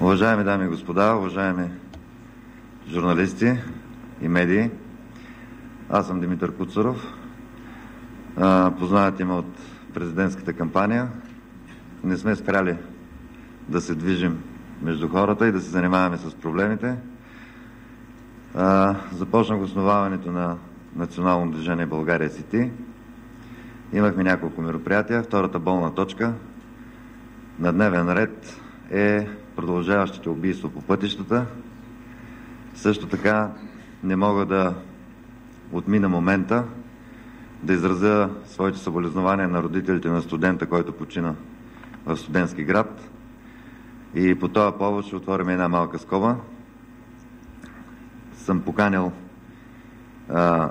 Уважаеми дами и господа, уважаеми журналисти и медии, аз съм Димитър Куцаров. Познавате ме от президентската кампания. Не сме спряли да се движим между хората и да се занимаваме с проблемите. Започнах основаването на Национално движение България Сити. Имахме няколко мероприятия. Втората болна точка на дневен ред е продължаващите убийства по пътищата. Също така не мога да отмина момента да изразя своите съболезнования на родителите на студента, който почина в студентски град. И по този повод ще отворим една малка скоба. Съм поканил а,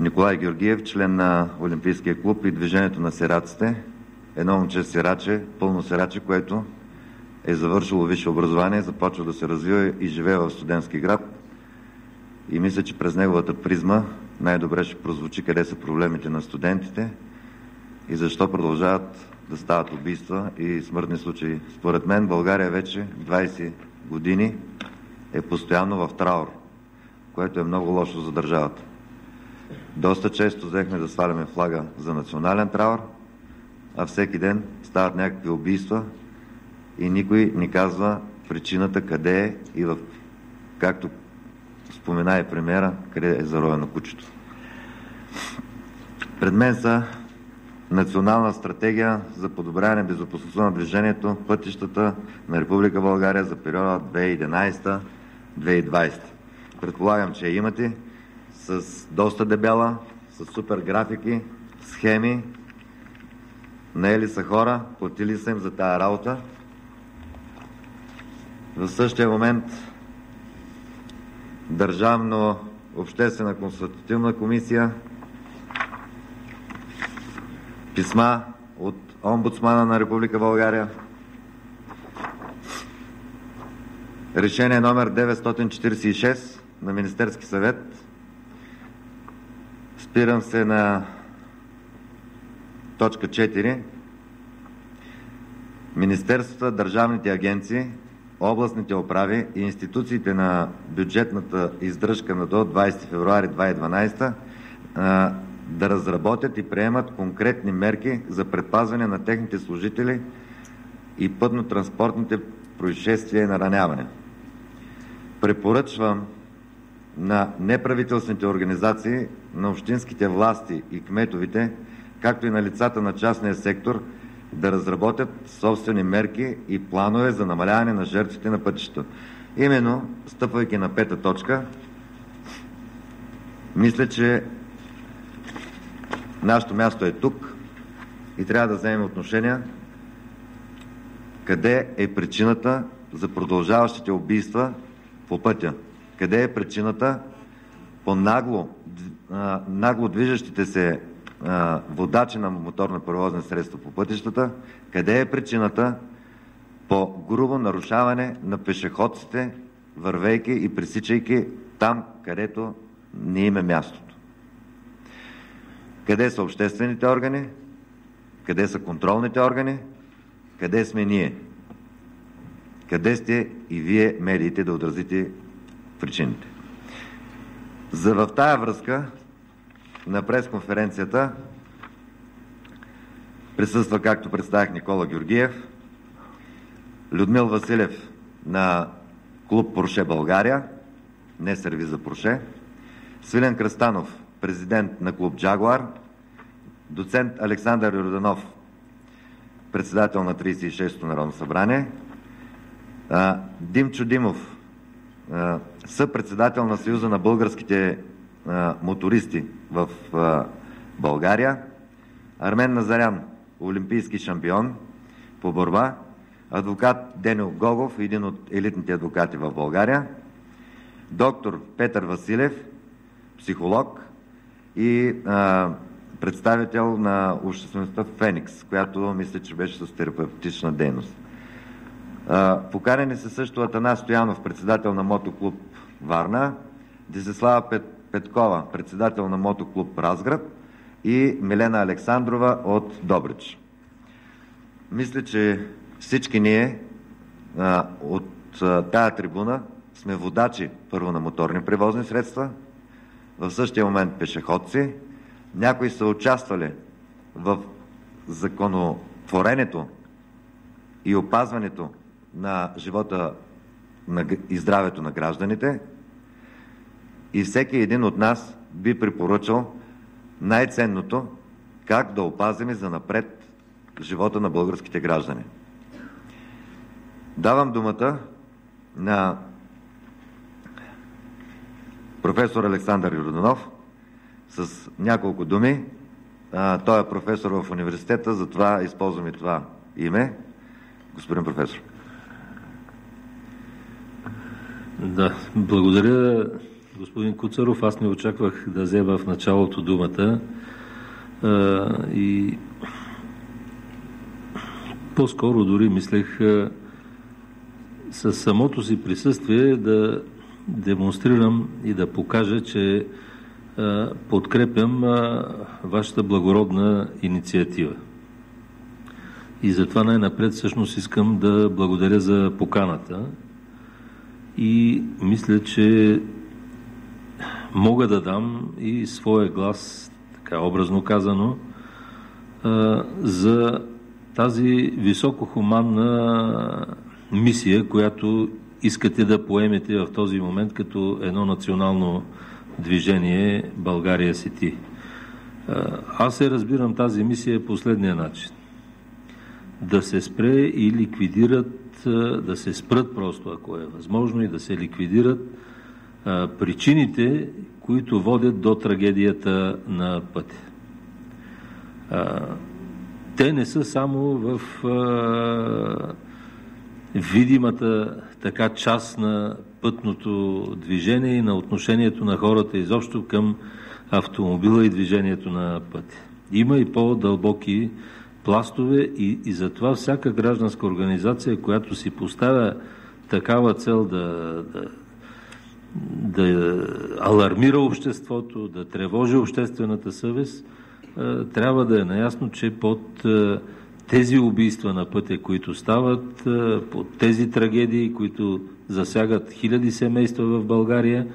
Николай Георгиев, член на Олимпийския клуб и движението на сираците. Едно момче сираче, пълно сираче, което е завършило висше образование, започва да се развива и живее в студентски град. И мисля, че през неговата призма най-добре ще прозвучи къде са проблемите на студентите и защо продължават да стават убийства и смъртни случаи. Според мен България вече 20 години е постоянно в траур, което е много лошо за държавата. Доста често взехме да сваляме флага за национален траур, а всеки ден стават някакви убийства и никой не казва причината къде е и в, както спомена и премиера, къде е заровено кучето. Пред мен са национална стратегия за подобряване безопасността на движението пътищата на Република България за периода 2011-2020. Предполагам, че я имате с доста дебела, с супер графики, схеми. Наели са хора, платили са им за тая работа. В същия момент Държавно обществена консултативна комисия, писма от омбудсмана на Република България, решение номер 946 на Министерски съвет. Спирам се на точка 4. Министерствата, държавните агенции областните управи и институциите на бюджетната издръжка на до 20 февруари 2012 да разработят и приемат конкретни мерки за предпазване на техните служители и пътно-транспортните происшествия и нараняване. Препоръчвам на неправителствените организации, на общинските власти и кметовите, както и на лицата на частния сектор – да разработят собствени мерки и планове за намаляване на жертвите на пътища. Именно, стъпвайки на пета точка, мисля, че нашето място е тук и трябва да вземем отношение къде е причината за продължаващите убийства по пътя. Къде е причината по нагло, нагло движещите се водачи на моторно превозни средства по пътищата, къде е причината по грубо нарушаване на пешеходците, вървейки и пресичайки там, където не има мястото. Къде са обществените органи? Къде са контролните органи? Къде сме ние? Къде сте и вие, медиите, да отразите причините? За в тая връзка на пресконференцията присъства, както представях, Никола Георгиев, Людмил Василев на клуб Порше България, не сервиза Порше, Свилен Кръстанов, президент на клуб Джагуар, доцент Александър Йорданов, председател на 36-то Народно събрание, Димчо Димов, съпредседател на Съюза на българските мотористи в България, Армен Назарян, олимпийски шампион по борба, адвокат Денил Гогов, един от елитните адвокати в България, доктор Петър Василев, психолог и представител на обществеността Феникс, която мисля, че беше с терапевтична дейност. Поканени са също Атанас Стоянов, председател на мотоклуб Варна, Десислава Пет, Петкова, председател на мотоклуб Разград и Милена Александрова от Добрич. Мисля, че всички ние от тая трибуна сме водачи първо на моторни превозни средства, в същия момент пешеходци, някои са участвали в законотворенето и опазването на живота и здравето на гражданите и всеки един от нас би препоръчал най-ценното как да опазим за напред живота на българските граждани. Давам думата на професор Александър Юрданов с няколко думи. Той е професор в университета, затова използвам и това име. Господин професор. Да, благодаря, господин Куцаров. Аз не очаквах да взема в началото думата а, и по-скоро дори мислех със самото си присъствие да демонстрирам и да покажа, че подкрепям вашата благородна инициатива. И затова най-напред всъщност искам да благодаря за поканата и мисля, че мога да дам и своя глас, така образно казано, за тази високохуманна мисия, която искате да поемете в този момент като едно национално движение България Сети. Аз се разбирам тази мисия последния начин. Да се спре и ликвидират, да се спрат просто, ако е възможно, и да се ликвидират причините, които водят до трагедията на пътя. Те не са само в видимата така част на пътното движение и на отношението на хората изобщо към автомобила и движението на пътя. Има и по-дълбоки пластове и, и затова всяка гражданска организация, която си поставя такава цел да, да, да алармира обществото, да тревожи обществената съвест, трябва да е наясно, че под тези убийства на пътя, които стават, под тези трагедии, които засягат хиляди семейства в България,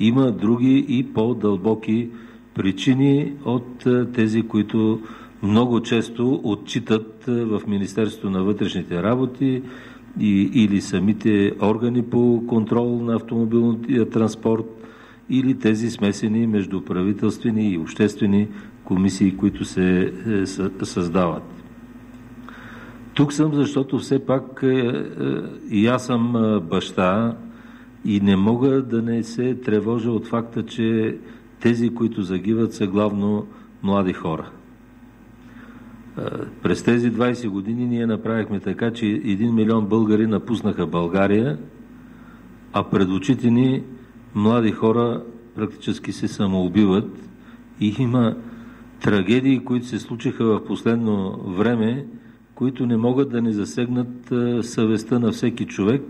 има други и по-дълбоки причини от тези, които много често отчитат в Министерството на вътрешните работи и, или самите органи по контрол на автомобилния транспорт или тези смесени между правителствени и обществени комисии, които се е, създават. Тук съм, защото все пак е, е, и аз съм баща и не мога да не се тревожа от факта, че тези, които загиват, са главно млади хора. През тези 20 години ние направихме така, че 1 милион българи напуснаха България, а пред очите ни млади хора практически се самоубиват и има трагедии, които се случиха в последно време, които не могат да ни засегнат съвестта на всеки човек,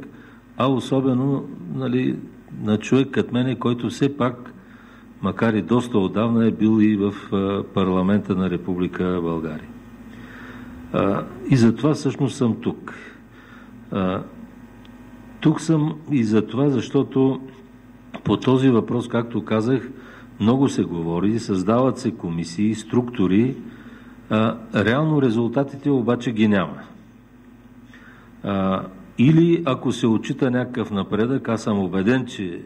а особено нали, на човек като мене, който все пак, макар и доста отдавна, е бил и в парламента на Република България. И затова всъщност съм тук. Тук съм и за това, защото по този въпрос, както казах, много се говори, създават се комисии, структури, а, реално резултатите обаче ги няма. А, или ако се очита някакъв напредък, аз съм убеден, че е,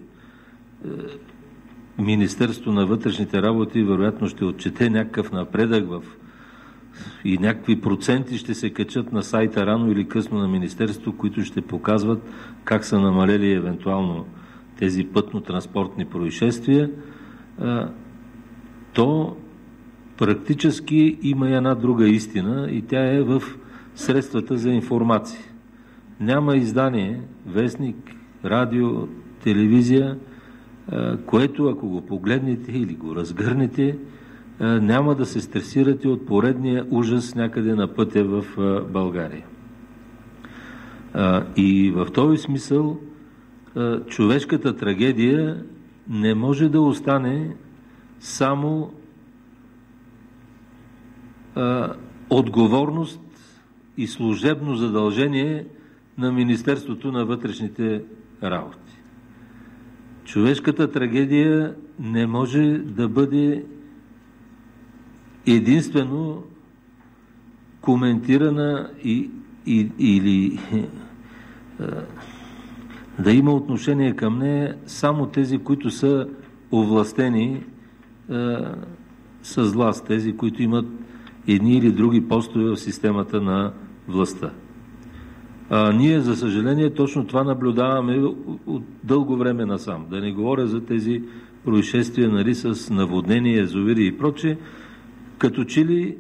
Министерство на вътрешните работи вероятно ще отчете някакъв напредък в и някакви проценти ще се качат на сайта рано или късно на Министерството, които ще показват как са намалели евентуално тези пътно-транспортни происшествия, то практически има една друга истина и тя е в средствата за информация. Няма издание, вестник, радио, телевизия, което ако го погледнете или го разгърнете, няма да се стресирате от поредния ужас някъде на пътя в България. И в този смисъл човешката трагедия не може да остане само отговорност и служебно задължение на Министерството на вътрешните работи. Човешката трагедия не може да бъде единствено коментирана и, и, или да има отношение към нея само тези, които са овластени е, с власт, тези, които имат едни или други постове в системата на властта. А, ние, за съжаление, точно това наблюдаваме от дълго време насам. Да не говоря за тези происшествия нали, с наводнения, езовири и проче, като че ли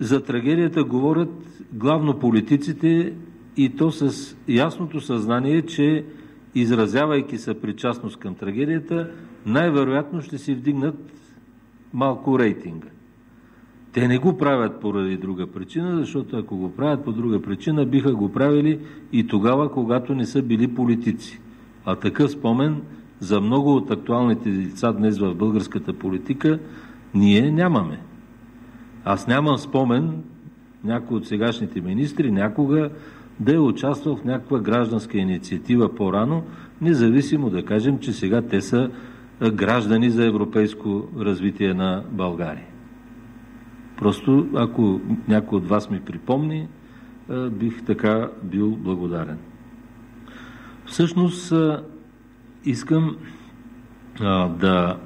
за трагедията говорят главно политиците и то с ясното съзнание, че изразявайки съпричастност към трагедията, най-вероятно ще си вдигнат малко рейтинга. Те не го правят поради друга причина, защото ако го правят по друга причина, биха го правили и тогава, когато не са били политици. А такъв спомен за много от актуалните лица днес в българската политика ние нямаме. Аз нямам спомен някой от сегашните министри някога да е участвал в някаква гражданска инициатива по-рано, независимо да кажем, че сега те са граждани за европейско развитие на България. Просто, ако някой от вас ми припомни, бих така бил благодарен. Всъщност, искам да,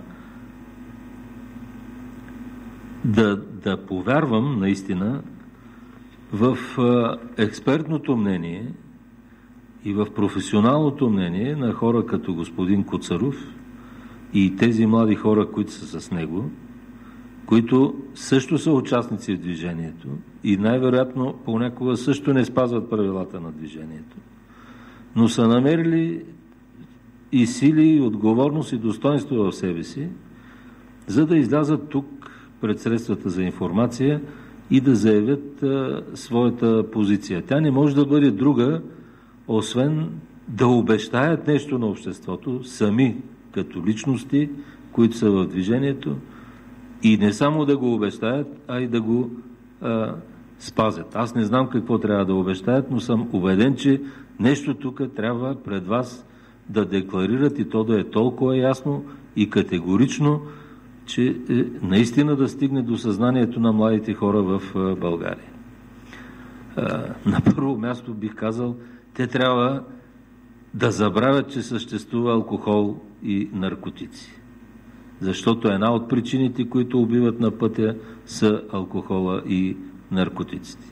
да, да повярвам наистина в експертното мнение и в професионалното мнение на хора като господин Коцаров и тези млади хора, които са с него, които също са участници в движението и най-вероятно понякога също не спазват правилата на движението, но са намерили и сили, и отговорност, и достоинство в себе си, за да излязат тук пред средствата за информация и да заявят а, своята позиция. Тя не може да бъде друга, освен да обещаят нещо на обществото, сами като личности, които са в движението, и не само да го обещаят, а и да го а, спазят. Аз не знам какво трябва да обещаят, но съм убеден, че нещо тук трябва пред вас да декларират и то да е толкова ясно и категорично, че е, наистина да стигне до съзнанието на младите хора в е, България. Е, на първо място бих казал, те трябва да забравят, че съществува алкохол и наркотици. Защото една от причините, които убиват на пътя, са алкохола и наркотиците.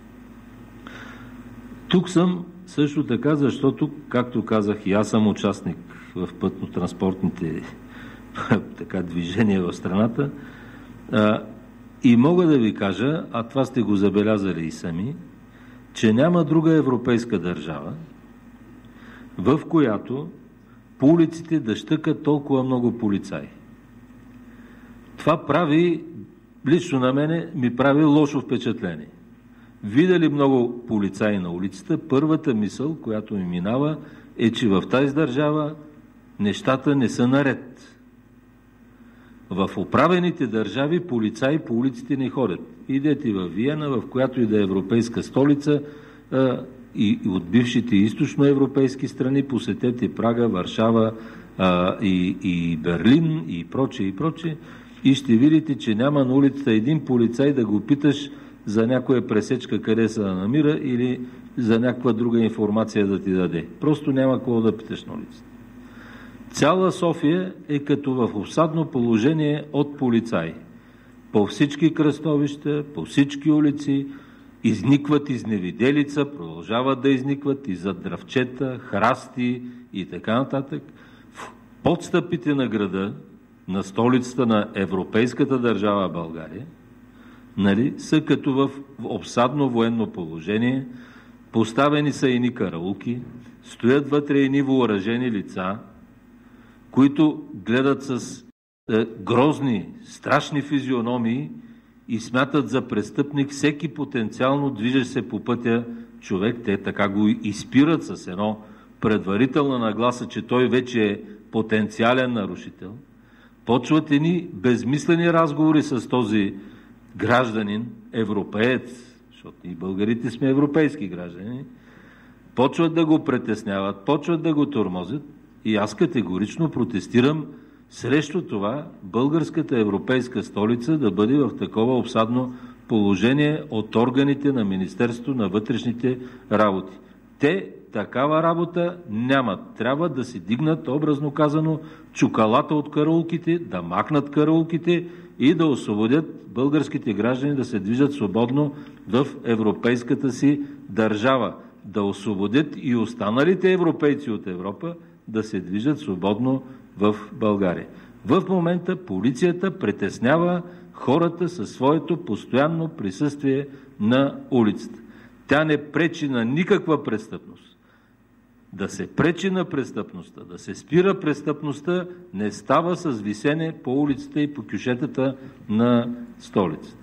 Тук съм също така, защото, както казах, и аз съм участник в пътно-транспортните така, движение в страната. А, и мога да ви кажа, а това сте го забелязали и сами, че няма друга европейска държава, в която по улиците да щъкат толкова много полицаи. Това прави, лично на мене, ми прави лошо впечатление. Видали много полицаи на улицата, първата мисъл, която ми минава, е, че в тази държава нещата не са наред. В управените държави полицаи по улиците не ходят. Идете в Виена, в която и да е европейска столица, и от бившите източноевропейски страни, посетете Прага, Варшава и, и Берлин и проче и проче и ще видите, че няма на улицата един полицай да го питаш за някоя пресечка къде се намира или за някаква друга информация да ти даде. Просто няма кого да питаш на улицата. Цяла София е като в осадно положение от полицаи. По всички кръстовища, по всички улици, изникват изневиделица, продължават да изникват и за дравчета, храсти и така нататък. В подстъпите на града, на столицата на европейската държава България, нали, са като в обсадно военно положение, поставени са ини караулки, стоят вътре ини въоръжени лица – които гледат с е, грозни, страшни физиономии и смятат за престъпник всеки потенциално движещ се по пътя човек. Те така го изпират с едно предварителна нагласа, че той вече е потенциален нарушител. Почват едни безмислени разговори с този гражданин, европеец, защото и българите сме европейски граждани, почват да го притесняват, почват да го тормозят и аз категорично протестирам срещу това българската европейска столица да бъде в такова обсадно положение от органите на Министерството на вътрешните работи. Те такава работа нямат. Трябва да си дигнат, образно казано, чукалата от караулките, да махнат караулките и да освободят българските граждани да се движат свободно в европейската си държава. Да освободят и останалите европейци от Европа да се движат свободно в България. В момента полицията притеснява хората със своето постоянно присъствие на улицата. Тя не пречи на никаква престъпност. Да се пречи на престъпността, да се спира престъпността, не става с висене по улицата и по кюшетата на столицата.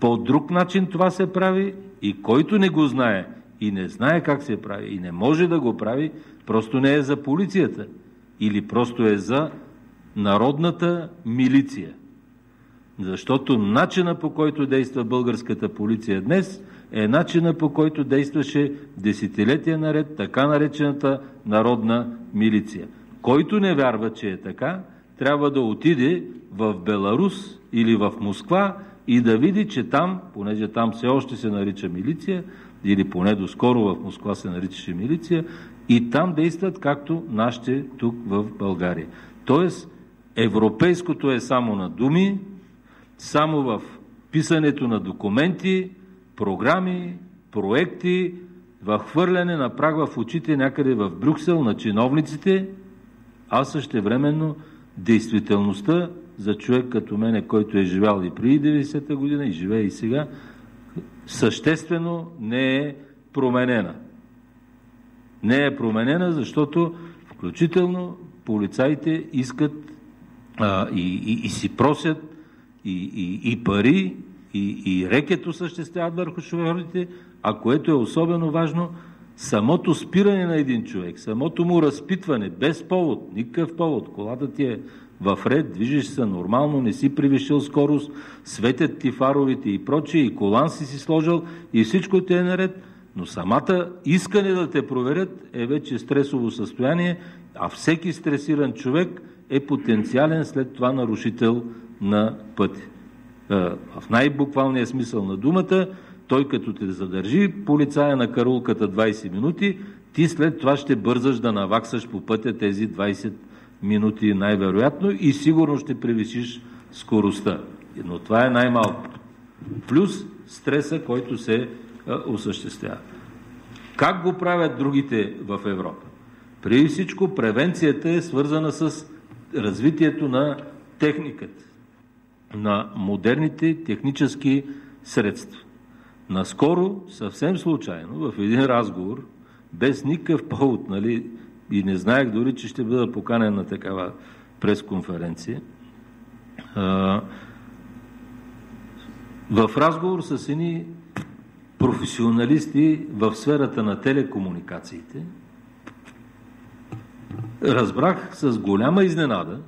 По друг начин това се прави и който не го знае и не знае как се прави и не може да го прави, просто не е за полицията или просто е за народната милиция. Защото начина по който действа българската полиция днес е начина по който действаше десетилетия наред така наречената народна милиция. Който не вярва, че е така, трябва да отиде в Беларус или в Москва и да види, че там, понеже там все още се нарича милиция, или поне доскоро в Москва се наричаше милиция, и там действат както нашите тук в България. Тоест, европейското е само на думи, само в писането на документи, програми, проекти, в хвърляне на праг в очите някъде в Брюксел на чиновниците, а същевременно действителността за човек като мене, който е живял и преди 90-та година и живее и сега, съществено не е променена. Не е променена, защото включително полицаите искат а, и, и, и си просят и, и, и пари, и, и рекет осъществяват върху шофьорите, а което е особено важно, самото спиране на един човек, самото му разпитване, без повод, никакъв повод, колата ти е в ред, движиш се нормално, не си превишил скорост, светят ти фаровите и прочие, и колан си си сложил, и всичко ти е наред, но самата искане да те проверят е вече стресово състояние, а всеки стресиран човек е потенциален след това нарушител на пътя. В най-буквалния смисъл на думата, той като те задържи полицая на карулката 20 минути, ти след това ще бързаш да наваксаш по пътя тези 20 минути най-вероятно и сигурно ще превисиш скоростта. Но това е най-малко. Плюс стреса, който се осъществява. Как го правят другите в Европа? Преди всичко превенцията е свързана с развитието на техниката, на модерните технически средства. Наскоро, съвсем случайно, в един разговор, без никакъв повод, нали, и не знаех дори, че ще бъда поканен на такава пресконференция, в разговор с едни професионалисти в сферата на телекомуникациите, разбрах с голяма изненада,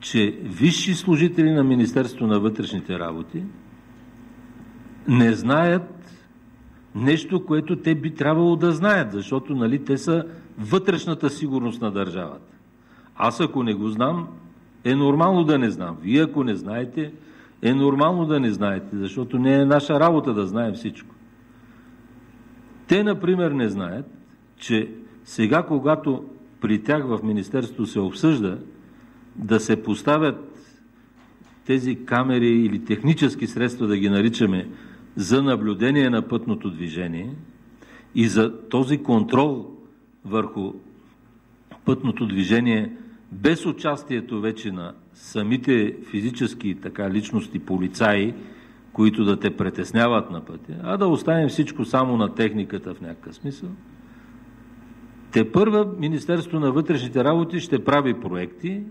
че висши служители на Министерството на вътрешните работи не знаят нещо, което те би трябвало да знаят, защото нали, те са вътрешната сигурност на държавата. Аз ако не го знам, е нормално да не знам. Вие ако не знаете, е нормално да не знаете, защото не е наша работа да знаем всичко. Те, например, не знаят, че сега, когато при тях в Министерството се обсъжда да се поставят тези камери или технически средства, да ги наричаме, за наблюдение на пътното движение и за този контрол върху пътното движение без участието вече на самите физически така, личности, полицаи, които да те притесняват на пътя, а да оставим всичко само на техниката в някакъв смисъл, те първа Министерство на вътрешните работи ще прави проекти,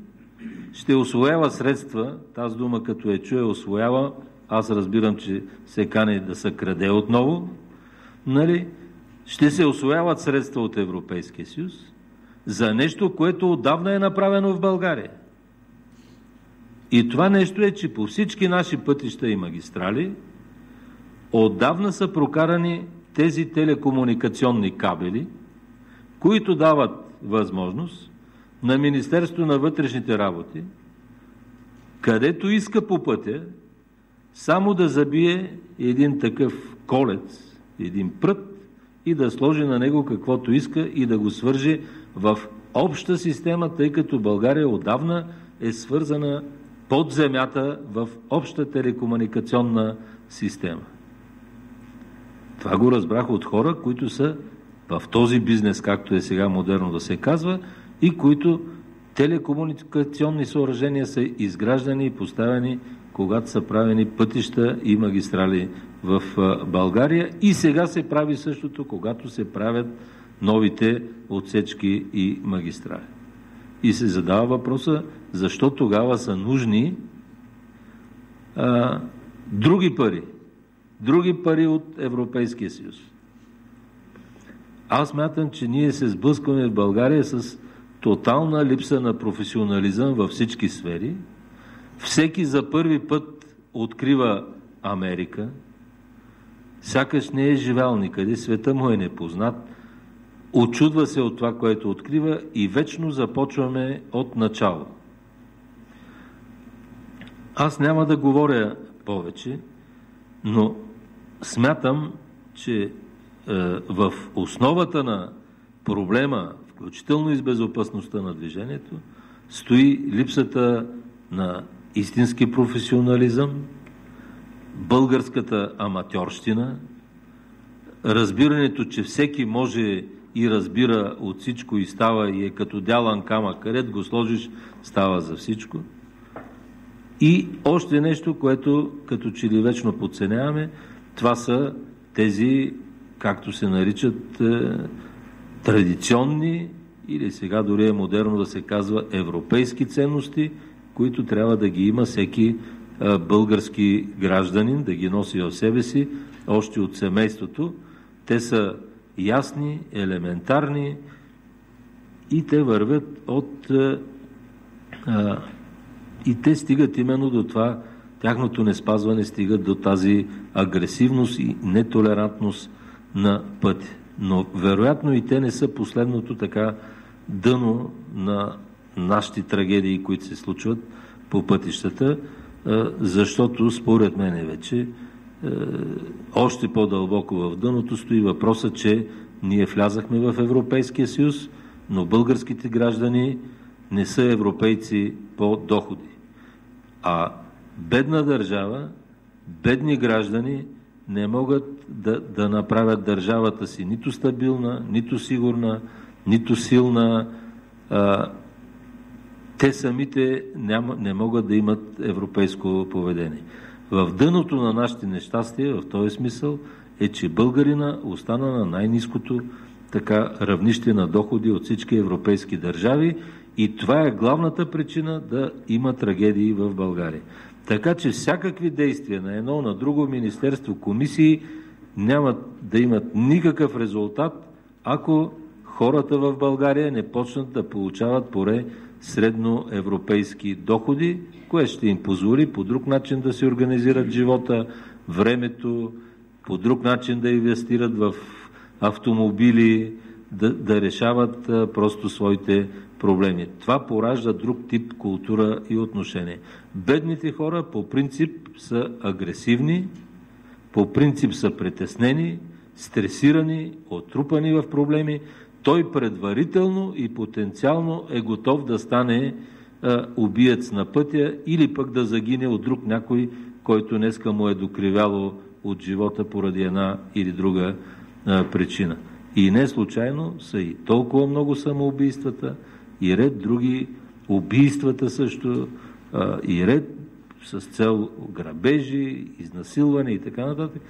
ще освоява средства, тази дума като е чуе освоява, аз разбирам, че се кане да се краде отново, нали? ще се освояват средства от Европейския съюз за нещо, което отдавна е направено в България. И това нещо е, че по всички наши пътища и магистрали отдавна са прокарани тези телекомуникационни кабели, които дават възможност на Министерство на вътрешните работи, където иска по пътя, само да забие един такъв колец, един прът и да сложи на него каквото иска и да го свърже в обща система, тъй като България отдавна е свързана под земята в обща телекомуникационна система. Това го разбрах от хора, които са в този бизнес, както е сега модерно да се казва, и които телекомуникационни съоръжения са изграждани и поставени, когато са правени пътища и магистрали в България. И сега се прави същото, когато се правят новите отсечки и магистрали. И се задава въпроса, защо тогава са нужни а, други пари, други пари от Европейския съюз. Аз мятам, че ние се сблъскваме в България с тотална липса на професионализъм във всички сфери. Всеки за първи път открива Америка, сякаш не е живял никъде, света му е непознат, очудва се от това, което открива и вечно започваме от начало. Аз няма да говоря повече, но смятам, че е, в основата на проблема, включително и с безопасността на движението, стои липсата на истински професионализъм, българската аматьорщина, разбирането, че всеки може и разбира от всичко и става и е като дялан камък, където го сложиш, става за всичко – и още нещо, което като че ли вечно подценяваме, това са тези, както се наричат, е, традиционни или сега дори е модерно да се казва европейски ценности, които трябва да ги има всеки е, български гражданин, да ги носи в себе си, още от семейството. Те са ясни, елементарни и те вървят от е, и те стигат именно до това, тяхното неспазване стига до тази агресивност и нетолерантност на пътя. Но вероятно и те не са последното така дъно на нашите трагедии, които се случват по пътищата, защото според мен вече още по-дълбоко в дъното стои въпроса, че ние влязахме в Европейския съюз, но българските граждани не са европейци по доходи. А бедна държава, бедни граждани не могат да, да направят държавата си нито стабилна, нито сигурна, нито силна. А, те самите няма, не могат да имат европейско поведение. В дъното на нашите нещастия, в този смисъл, е, че българина остана на най-низкото така равнище на доходи от всички европейски държави и това е главната причина да има трагедии в България. Така че всякакви действия на едно, на друго министерство, комисии нямат да имат никакъв резултат, ако хората в България не почнат да получават поре средноевропейски доходи, което ще им позволи по друг начин да се организират живота, времето, по друг начин да инвестират в автомобили, да, да решават просто своите проблеми. Това поражда друг тип култура и отношение. Бедните хора по принцип са агресивни, по принцип са притеснени, стресирани, отрупани в проблеми. Той предварително и потенциално е готов да стане а, убиец на пътя или пък да загине от друг някой, който днеска му е докривяло от живота поради една или друга а, причина. И не случайно са и толкова много самоубийствата, и ред други убийствата също, а, и ред с цел грабежи, изнасилване и така нататък.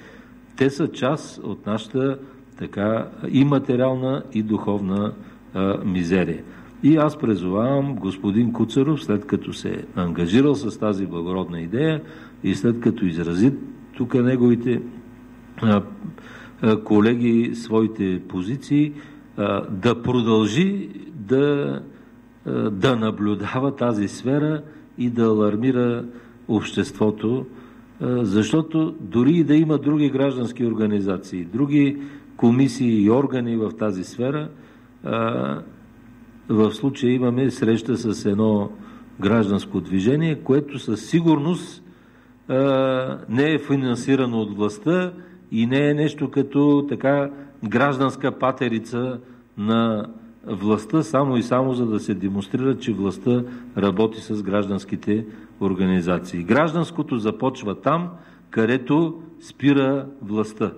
Те са част от нашата така и материална, и духовна а, мизерия. И аз презовавам господин Куцаров, след като се е ангажирал с тази благородна идея и след като изрази тук неговите а, а, колеги своите позиции, а, да продължи да е, да наблюдава тази сфера и да алармира обществото защото дори и да има други граждански организации, други комисии и органи в тази сфера, в случая имаме среща с едно гражданско движение, което със сигурност не е финансирано от властта и не е нещо като така гражданска патерица на властта, само и само за да се демонстрира, че властта работи с гражданските организации. Гражданското започва там, където спира властта.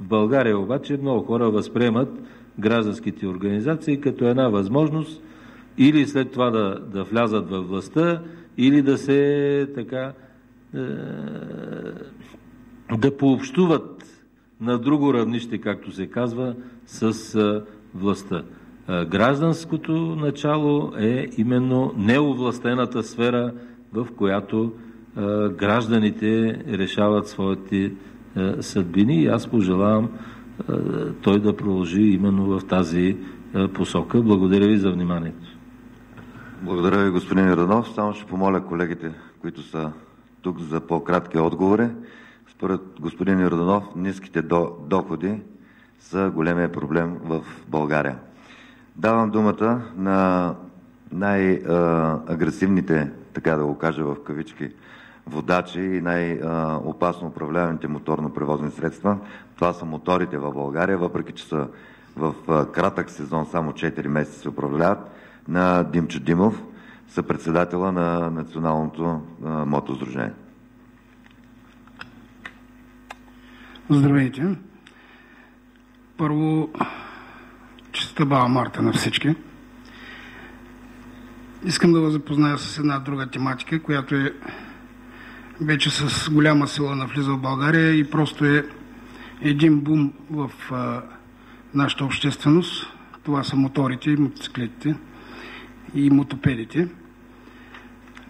В България обаче много хора възприемат гражданските организации като една възможност или след това да, да влязат във властта, или да се така е, да пообщуват на друго равнище, както се казва, с е, властта. Е, гражданското начало е именно неовластената сфера, в която е, гражданите решават своите съдбини и аз пожелавам е, той да продължи именно в тази посока. Благодаря ви за вниманието. Благодаря ви, господин Йорданов. Само ще помоля колегите, които са тук за по-кратки отговори. Според господин Йорданов, ниските доходи са големия проблем в България. Давам думата на най-агресивните, така да го кажа в кавички, водачи и най-опасно управляваните моторно-превозни средства. Това са моторите в България, въпреки че са в кратък сезон, само 4 месеца се управляват, на Димчо Димов, съпредседателя на Националното мотосдружение. Здравейте! Първо, честа Баба Марта на всички. Искам да ви запозная с една друга тематика, която е вече с голяма сила навлиза в България и просто е един бум в а, нашата общественост. Това са моторите мотоциклетите и мотопедите.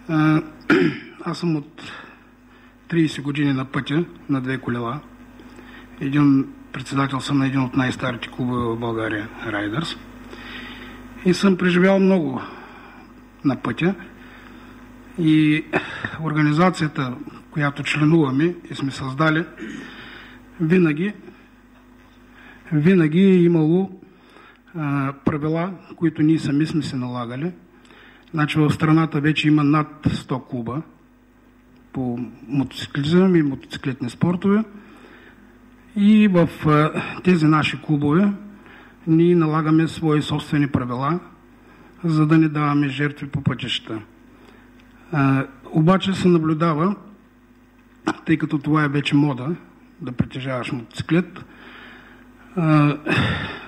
А, аз съм от 30 години на пътя на две колела. Един председател съм на един от най-старите клубове в България, Райдърс. И съм преживял много на пътя. И организацията, която членуваме и сме създали, винаги, винаги е имало а, правила, които ние сами сме се налагали. Значи в страната вече има над 100 клуба по мотоциклизъм и мотоциклетни спортове. И в а, тези наши клубове ние налагаме свои собствени правила, за да не даваме жертви по пътищата. Обаче се наблюдава, тъй като това е вече мода, да притежаваш мотоциклет,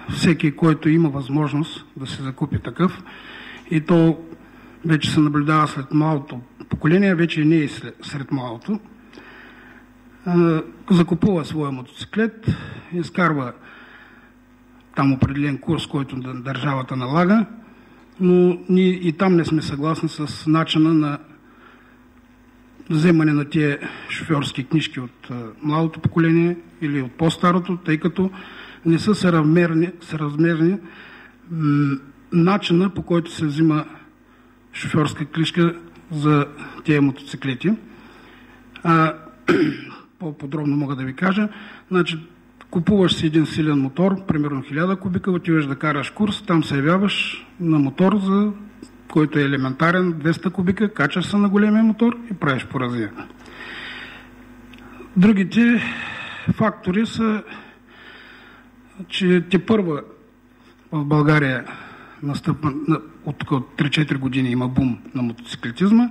всеки, който има възможност да се закупи такъв, и то вече се наблюдава след малото поколение, вече не е сред малото, закупува своя мотоциклет, изкарва там определен курс, който държавата налага, но ние и там не сме съгласни с начина на вземане на тия шофьорски книжки от младото поколение или от по-старото, тъй като не са съразмерни, съразмерни начина по който се взима шофьорска книжка за тези мотоциклети. А, по-подробно мога да ви кажа. Значи, купуваш си един силен мотор, примерно 1000 кубика, отиваш да караш курс, там се явяваш на мотор, за който е елементарен, 200 кубика, качаш се на големия мотор и правиш поразия. Другите фактори са, че те първа в България настъпва, от, от 3-4 години има бум на мотоциклетизма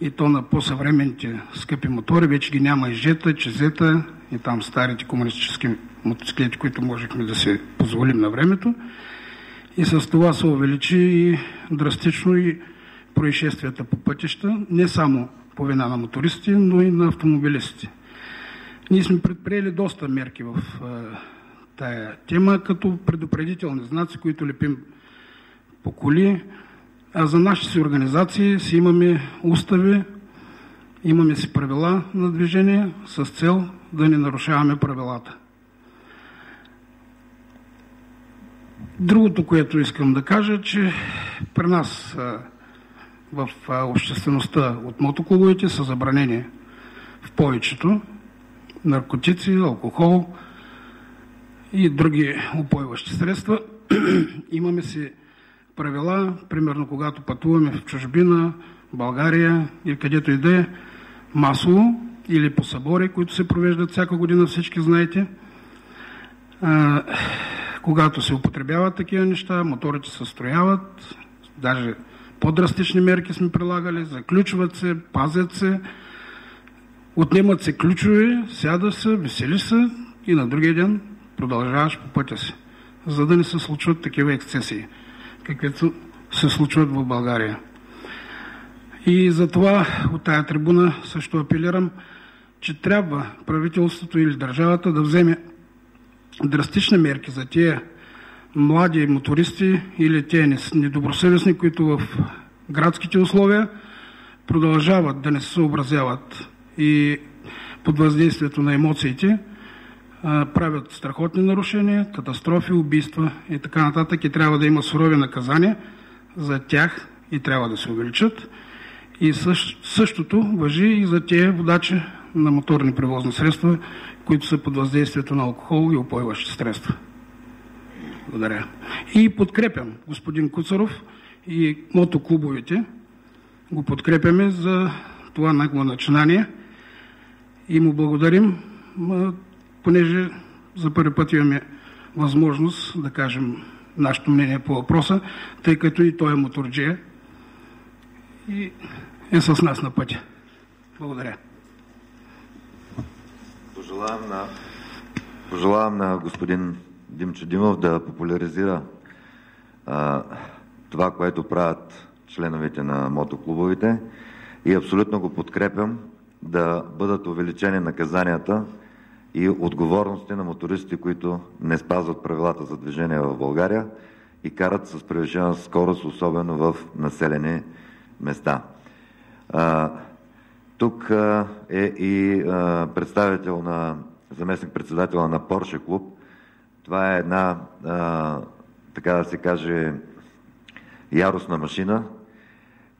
и то на по-съвременните скъпи мотори, вече ги няма и жета, чезета и там старите комунистически мотоциклети, които можехме да се позволим на времето. И с това се увеличи и драстично и происшествията по пътища, не само по вина на мотористи, но и на автомобилистите. Ние сме предприели доста мерки в тая тема, като предупредителни знаци, които лепим по коли, а за нашите си организации си имаме устави, имаме си правила на движение с цел да не нарушаваме правилата. Другото, което искам да кажа, че при нас в обществеността от мотоклубовете са забранени в повечето, наркотици, алкохол и други упойващи средства. Имаме си правила, примерно когато пътуваме в чужбина, България и където и да е, масово или по събори, които се провеждат всяка година, всички знаете. Когато се употребяват такива неща, моторите се строяват, даже по-драстични мерки сме прилагали, заключват се, пазят се, отнемат се ключове, сяда се, весели се и на другия ден продължаваш по пътя си, за да не се случват такива ексцесии, каквито се случват в България. И затова от тая трибуна също апелирам, че трябва правителството или държавата да вземе драстични мерки за тия млади мотористи или те недобросъвестни, които в градските условия продължават да не се съобразяват и под въздействието на емоциите правят страхотни нарушения, катастрофи, убийства и така нататък и трябва да има сурови наказания за тях и трябва да се увеличат. И същото въжи и за тези водачи на моторни превозни средства, които са под въздействието на алкохол и опойващи средства. Благодаря. И подкрепям господин Куцаров и мотоклубовете. Го подкрепяме за това негово начинание и му благодарим, понеже за първи път имаме възможност да кажем нашето мнение по въпроса, тъй като и той е моторджия и е с нас на пътя. Благодаря. Пожелавам на, пожелавам на господин Димчо Димов да популяризира а, това, което правят членовете на мотоклубовите и абсолютно го подкрепям да бъдат увеличени наказанията и отговорности на мотористи, които не спазват правилата за движение в България и карат с превишена скорост, особено в населени места. А, тук е и представител на заместник-председател на Порше клуб. Това е една, така да се каже, яростна машина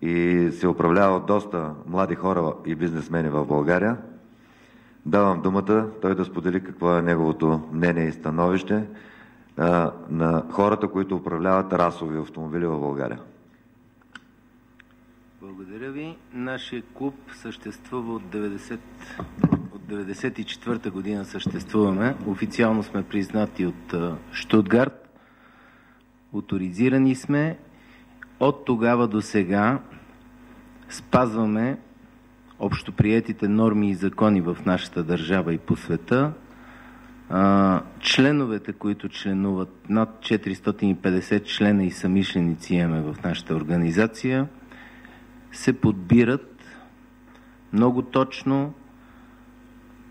и се управлява от доста млади хора и бизнесмени в България. Давам думата той да сподели какво е неговото мнение и становище на хората, които управляват расови автомобили в България. Благодаря ви. Нашия клуб съществува от 90 от 94-та година съществуваме. Официално сме признати от Штутгарт. Авторизирани сме. От тогава до сега спазваме общоприетите норми и закони в нашата държава и по света. Членовете, които членуват, над 450 члена и самишленици имаме в нашата организация, се подбират много точно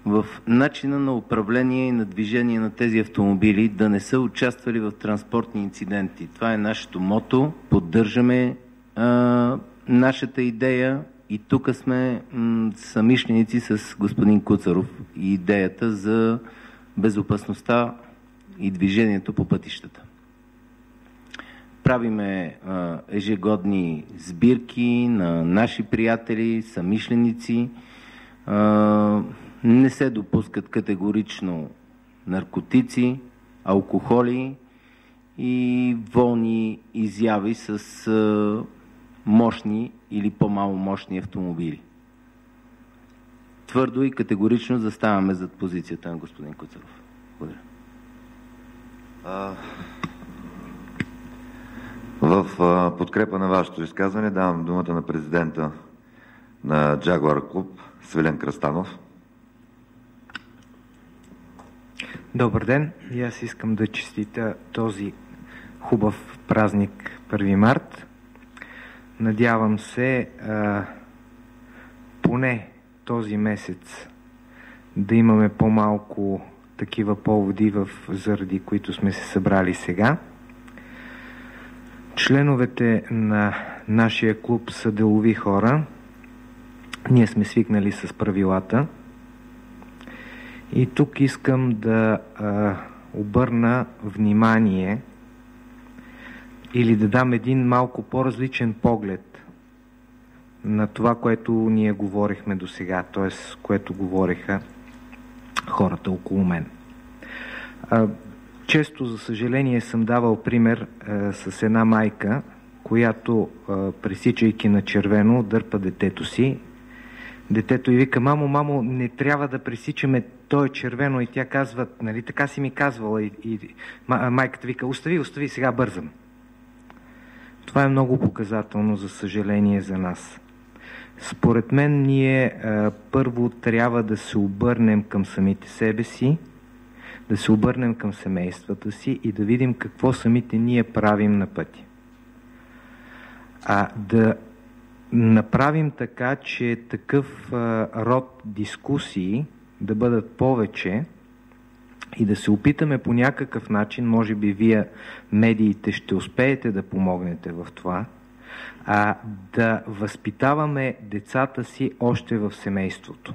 в начина на управление и на движение на тези автомобили да не са участвали в транспортни инциденти. Това е нашето мото. Поддържаме а, нашата идея и тук сме м, самишленици с господин Куцаров и идеята за безопасността и движението по пътищата. Правиме ежегодни сбирки на наши приятели, самишленици. Не се допускат категорично наркотици, алкохоли и волни изяви с мощни или по-мало мощни автомобили. Твърдо и категорично заставаме зад позицията на господин Коцаров. Благодаря. В подкрепа на вашето изказване давам думата на президента на Jaguar клуб Свилен Кръстанов. Добър ден! И аз искам да честита този хубав празник 1 март. Надявам се а, поне този месец да имаме по-малко такива поводи, в, заради които сме се събрали сега. Членовете на нашия клуб са делови хора. Ние сме свикнали с правилата. И тук искам да а, обърна внимание или да дам един малко по-различен поглед на това, което ние говорихме до сега, т.е. което говориха хората около мен. Често, за съжаление, съм давал пример а, с една майка, която, а, пресичайки на червено, дърпа детето си. Детето и вика, мамо, мамо, не трябва да пресичаме, то е червено. И тя казва, нали, така си ми казвала. И, и майката вика, остави, остави, сега бързам. Това е много показателно, за съжаление, за нас. Според мен ние а, първо трябва да се обърнем към самите себе си, да се обърнем към семействата си и да видим какво самите ние правим на пътя. А да направим така, че такъв а, род дискусии да бъдат повече и да се опитаме по някакъв начин, може би вие медиите ще успеете да помогнете в това, а да възпитаваме децата си още в семейството.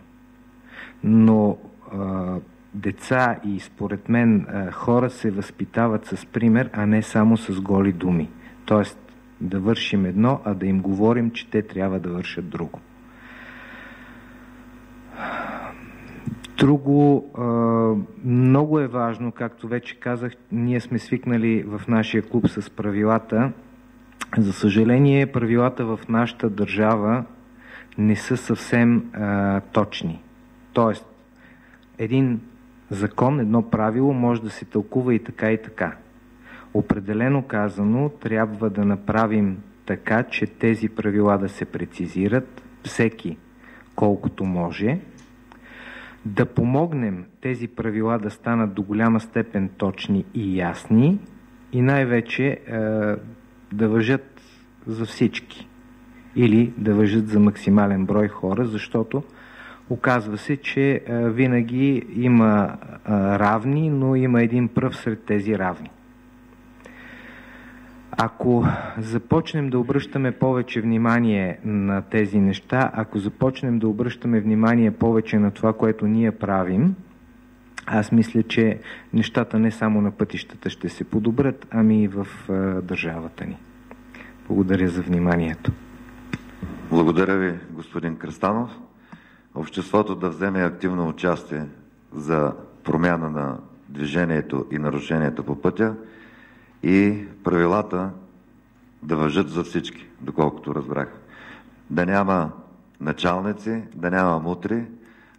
Но а, деца и според мен хора се възпитават с пример, а не само с голи думи. Тоест да вършим едно, а да им говорим, че те трябва да вършат друго. Друго много е важно, както вече казах, ние сме свикнали в нашия клуб с правилата. За съжаление, правилата в нашата държава не са съвсем а, точни. Тоест, един закон, едно правило може да се тълкува и така и така. Определено казано, трябва да направим така, че тези правила да се прецизират, всеки колкото може, да помогнем тези правила да станат до голяма степен точни и ясни и най-вече е, да въжат за всички или да въжат за максимален брой хора, защото Оказва се, че винаги има равни, но има един пръв сред тези равни. Ако започнем да обръщаме повече внимание на тези неща, ако започнем да обръщаме внимание повече на това, което ние правим, аз мисля, че нещата не само на пътищата ще се подобрят, ами и в държавата ни. Благодаря за вниманието. Благодаря ви, господин Кръстанов обществото да вземе активно участие за промяна на движението и нарушението по пътя и правилата да въжат за всички, доколкото разбрах. Да няма началници, да няма мутри,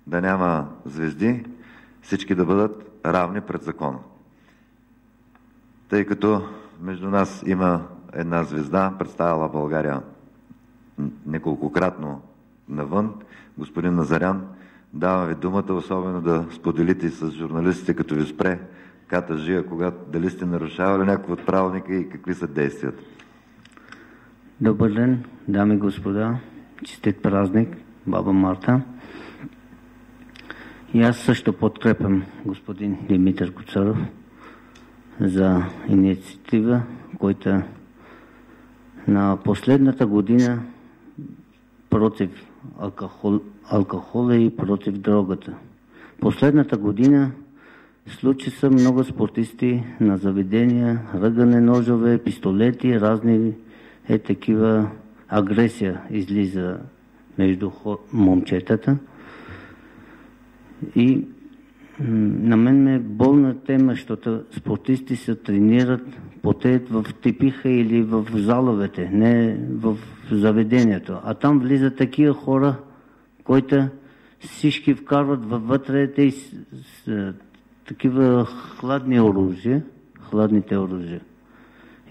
да няма звезди, всички да бъдат равни пред закона. Тъй като между нас има една звезда, представила България неколкократно навън, господин Назарян, давам ви думата, особено да споделите с журналистите, като ви спре Ката Жия, когато дали сте нарушавали някакво от правилника и какви са действията. Добър ден, дами и господа, честит празник, баба Марта. И аз също подкрепям господин Димитър Коцаров за инициатива, който на последната година против алкохол, алкохола и против дрогата. Последната година случи са много спортисти на заведения, ръгане ножове, пистолети, разни е такива агресия излиза между момчетата. И на мен ме е болна тема, защото спортисти се тренират, потеят в тепиха или в заловете, не в заведението. А там влизат такива хора, които всички вкарват вътре те такива хладни оръжия, хладните оръжия.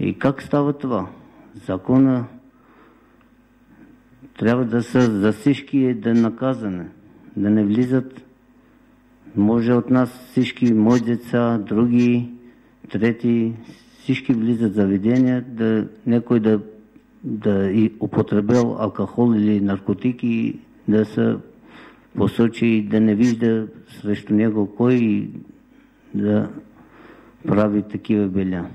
И как става това? Закона трябва да са за всички е да наказане, да не влизат може от нас всички, мои деца, други, трети, всички влизат заведения, да някой да, да и употребил алкохол или наркотики, да се посочи и да не вижда срещу него кой да прави такива беля.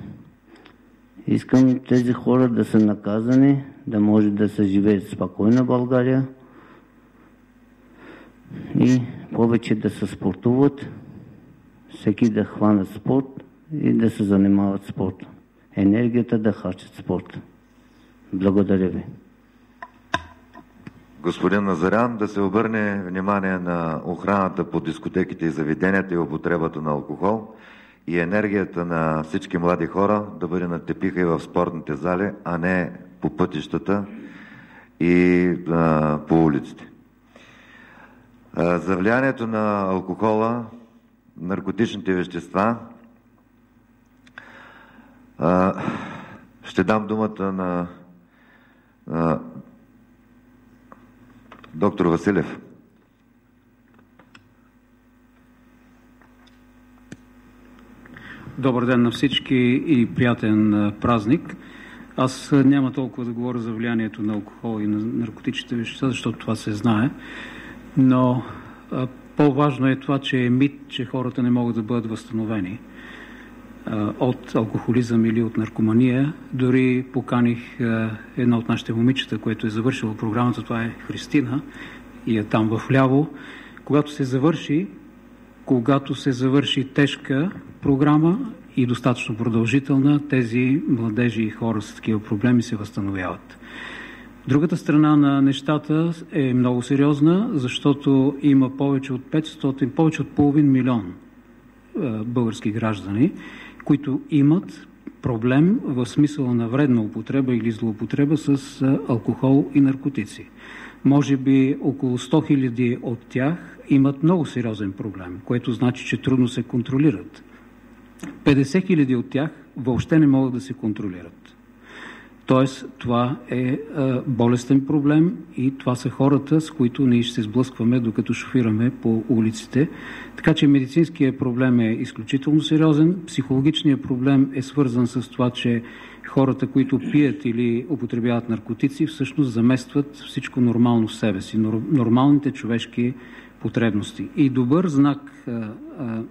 Искам тези хора да са наказани, да може да се живеят спокойно в България и повече да се спортуват, всеки да хванат спорт и да се занимават спорт. Енергията да харчат спорт. Благодаря ви. господин Назарян да се обърне внимание на охраната по дискотеките и заведенията и употребата на алкохол и енергията на всички млади хора да бъде на тепиха и в спортните зали, а не по пътищата и а, по улиците. А, за влиянието на алкохола, наркотичните вещества, а, ще дам думата на доктор Василев. Добър ден на всички и приятен празник. Аз няма толкова да говоря за влиянието на алкохол и на наркотичните вещества, защото това се знае. Но по-важно е това, че е мит, че хората не могат да бъдат възстановени от алкохолизъм или от наркомания. Дори поканих една от нашите момичета, което е завършила програмата, това е Христина и е там в ляво. Когато се завърши, когато се завърши тежка програма и достатъчно продължителна, тези младежи и хора с такива проблеми се възстановяват. Другата страна на нещата е много сериозна, защото има повече от 500, повече от половин милион български граждани, които имат проблем в смисъла на вредна употреба или злоупотреба с алкохол и наркотици. Може би около 100 000 от тях имат много сериозен проблем, което значи, че трудно се контролират. 50 хиляди от тях въобще не могат да се контролират. Тоест, това е а, болестен проблем и това са хората, с които ние ще се сблъскваме, докато шофираме по улиците. Така че медицинският проблем е изключително сериозен. Психологичният проблем е свързан с това, че хората, които пият или употребяват наркотици, всъщност заместват всичко нормално в себе си, нормалните човешки потребности. И добър знак а, а,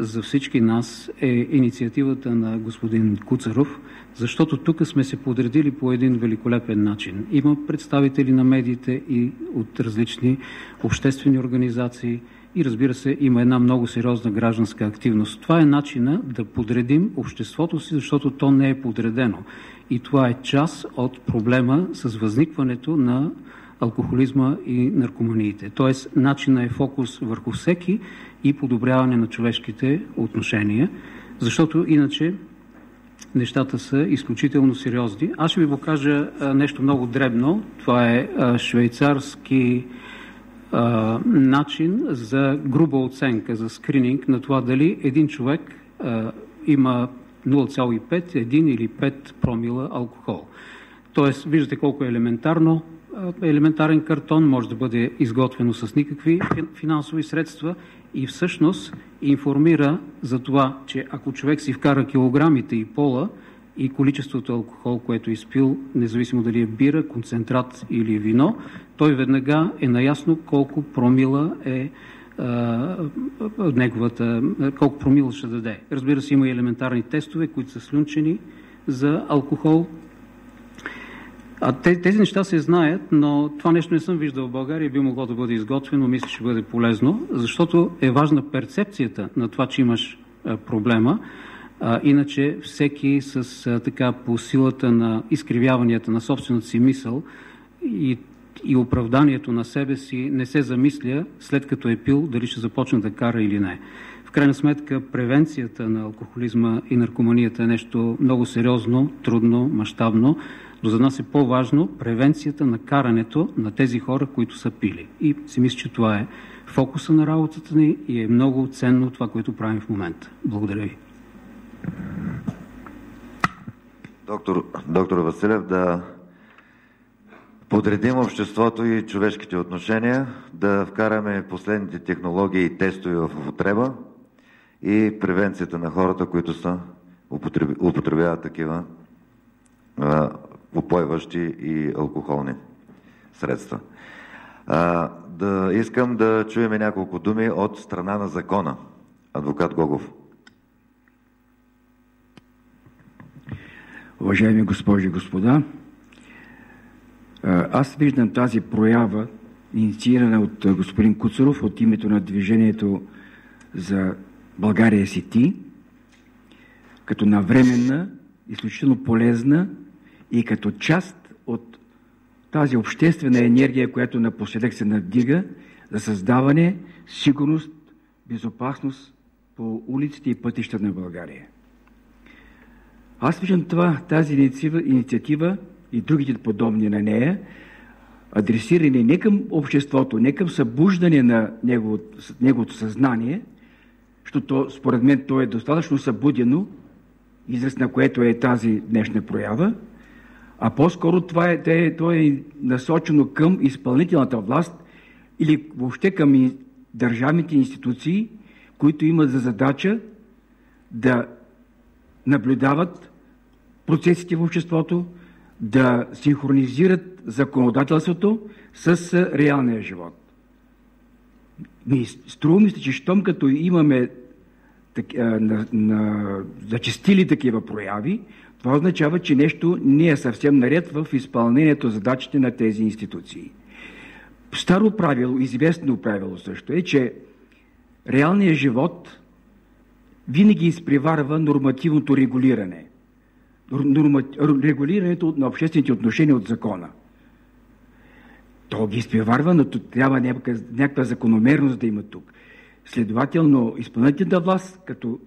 за всички нас е инициативата на господин Куцаров, защото тук сме се подредили по един великолепен начин. Има представители на медиите и от различни обществени организации и разбира се, има една много сериозна гражданска активност. Това е начина да подредим обществото си, защото то не е подредено. И това е част от проблема с възникването на алкохолизма и наркоманиите. Тоест, начина е фокус върху всеки и подобряване на човешките отношения, защото иначе нещата са изключително сериозни. Аз ще ви покажа нещо много дребно. Това е швейцарски начин за груба оценка, за скрининг на това дали един човек има 0,5, 1 или 5 промила алкохол. Тоест, виждате колко е елементарно. Елементарен картон може да бъде изготвено с никакви финансови средства и всъщност информира за това, че ако човек си вкара килограмите и пола и количеството алкохол, което е изпил, независимо дали е бира, концентрат или вино, той веднага е наясно колко промила е неговата, колко промила ще даде. Разбира се, има и елементарни тестове, които са слюнчени за алкохол, тези неща се знаят, но това нещо не съм виждал в България, би могло да бъде изготвено, мисля, че бъде полезно, защото е важна перцепцията на това, че имаш проблема. Иначе всеки с така по силата на изкривяванията на собствената си мисъл и, и оправданието на себе си не се замисля след като е пил дали ще започне да кара или не. В крайна сметка превенцията на алкохолизма и наркоманията е нещо много сериозно, трудно, мащабно, но за нас е по-важно превенцията на карането на тези хора, които са пили. И си мисля, че това е фокуса на работата ни и е много ценно това, което правим в момента. Благодаря ви. Доктор, доктор Василев, да подредим обществото и човешките отношения, да вкараме последните технологии и тестове в употреба и превенцията на хората, които са употребяват такива опойващи и алкохолни средства. А, да, искам да чуем няколко думи от страна на закона. Адвокат Гогов. Уважаеми госпожи и господа, аз виждам тази проява, инициирана от господин Куцаров от името на движението за България Сити, като навременна, изключително полезна и като част от тази обществена енергия, която напоследък се надига за създаване, сигурност, безопасност по улиците и пътища на България. Аз виждам това, тази инициатива, инициатива и другите подобни на нея, адресирани не към обществото, не към събуждане на неговото, неговото съзнание, защото според мен то е достатъчно събудено, израз на което е тази днешна проява, а по-скоро това е, то е насочено към изпълнителната власт или въобще към държавните институции, които имат за задача да наблюдават процесите в обществото, да синхронизират законодателството с реалния живот. Ми струва ми се, че щом като имаме на, на, зачистили такива прояви, това означава, че нещо не е съвсем наред в изпълнението задачите на тези институции. Старо правило, известно правило също е, че реалният живот винаги изпреварва нормативното регулиране. Норма... Регулирането на обществените отношения от закона. То ги изпреварва, но трябва някаква, някаква закономерност да има тук. Следователно, изпълнителната власт, като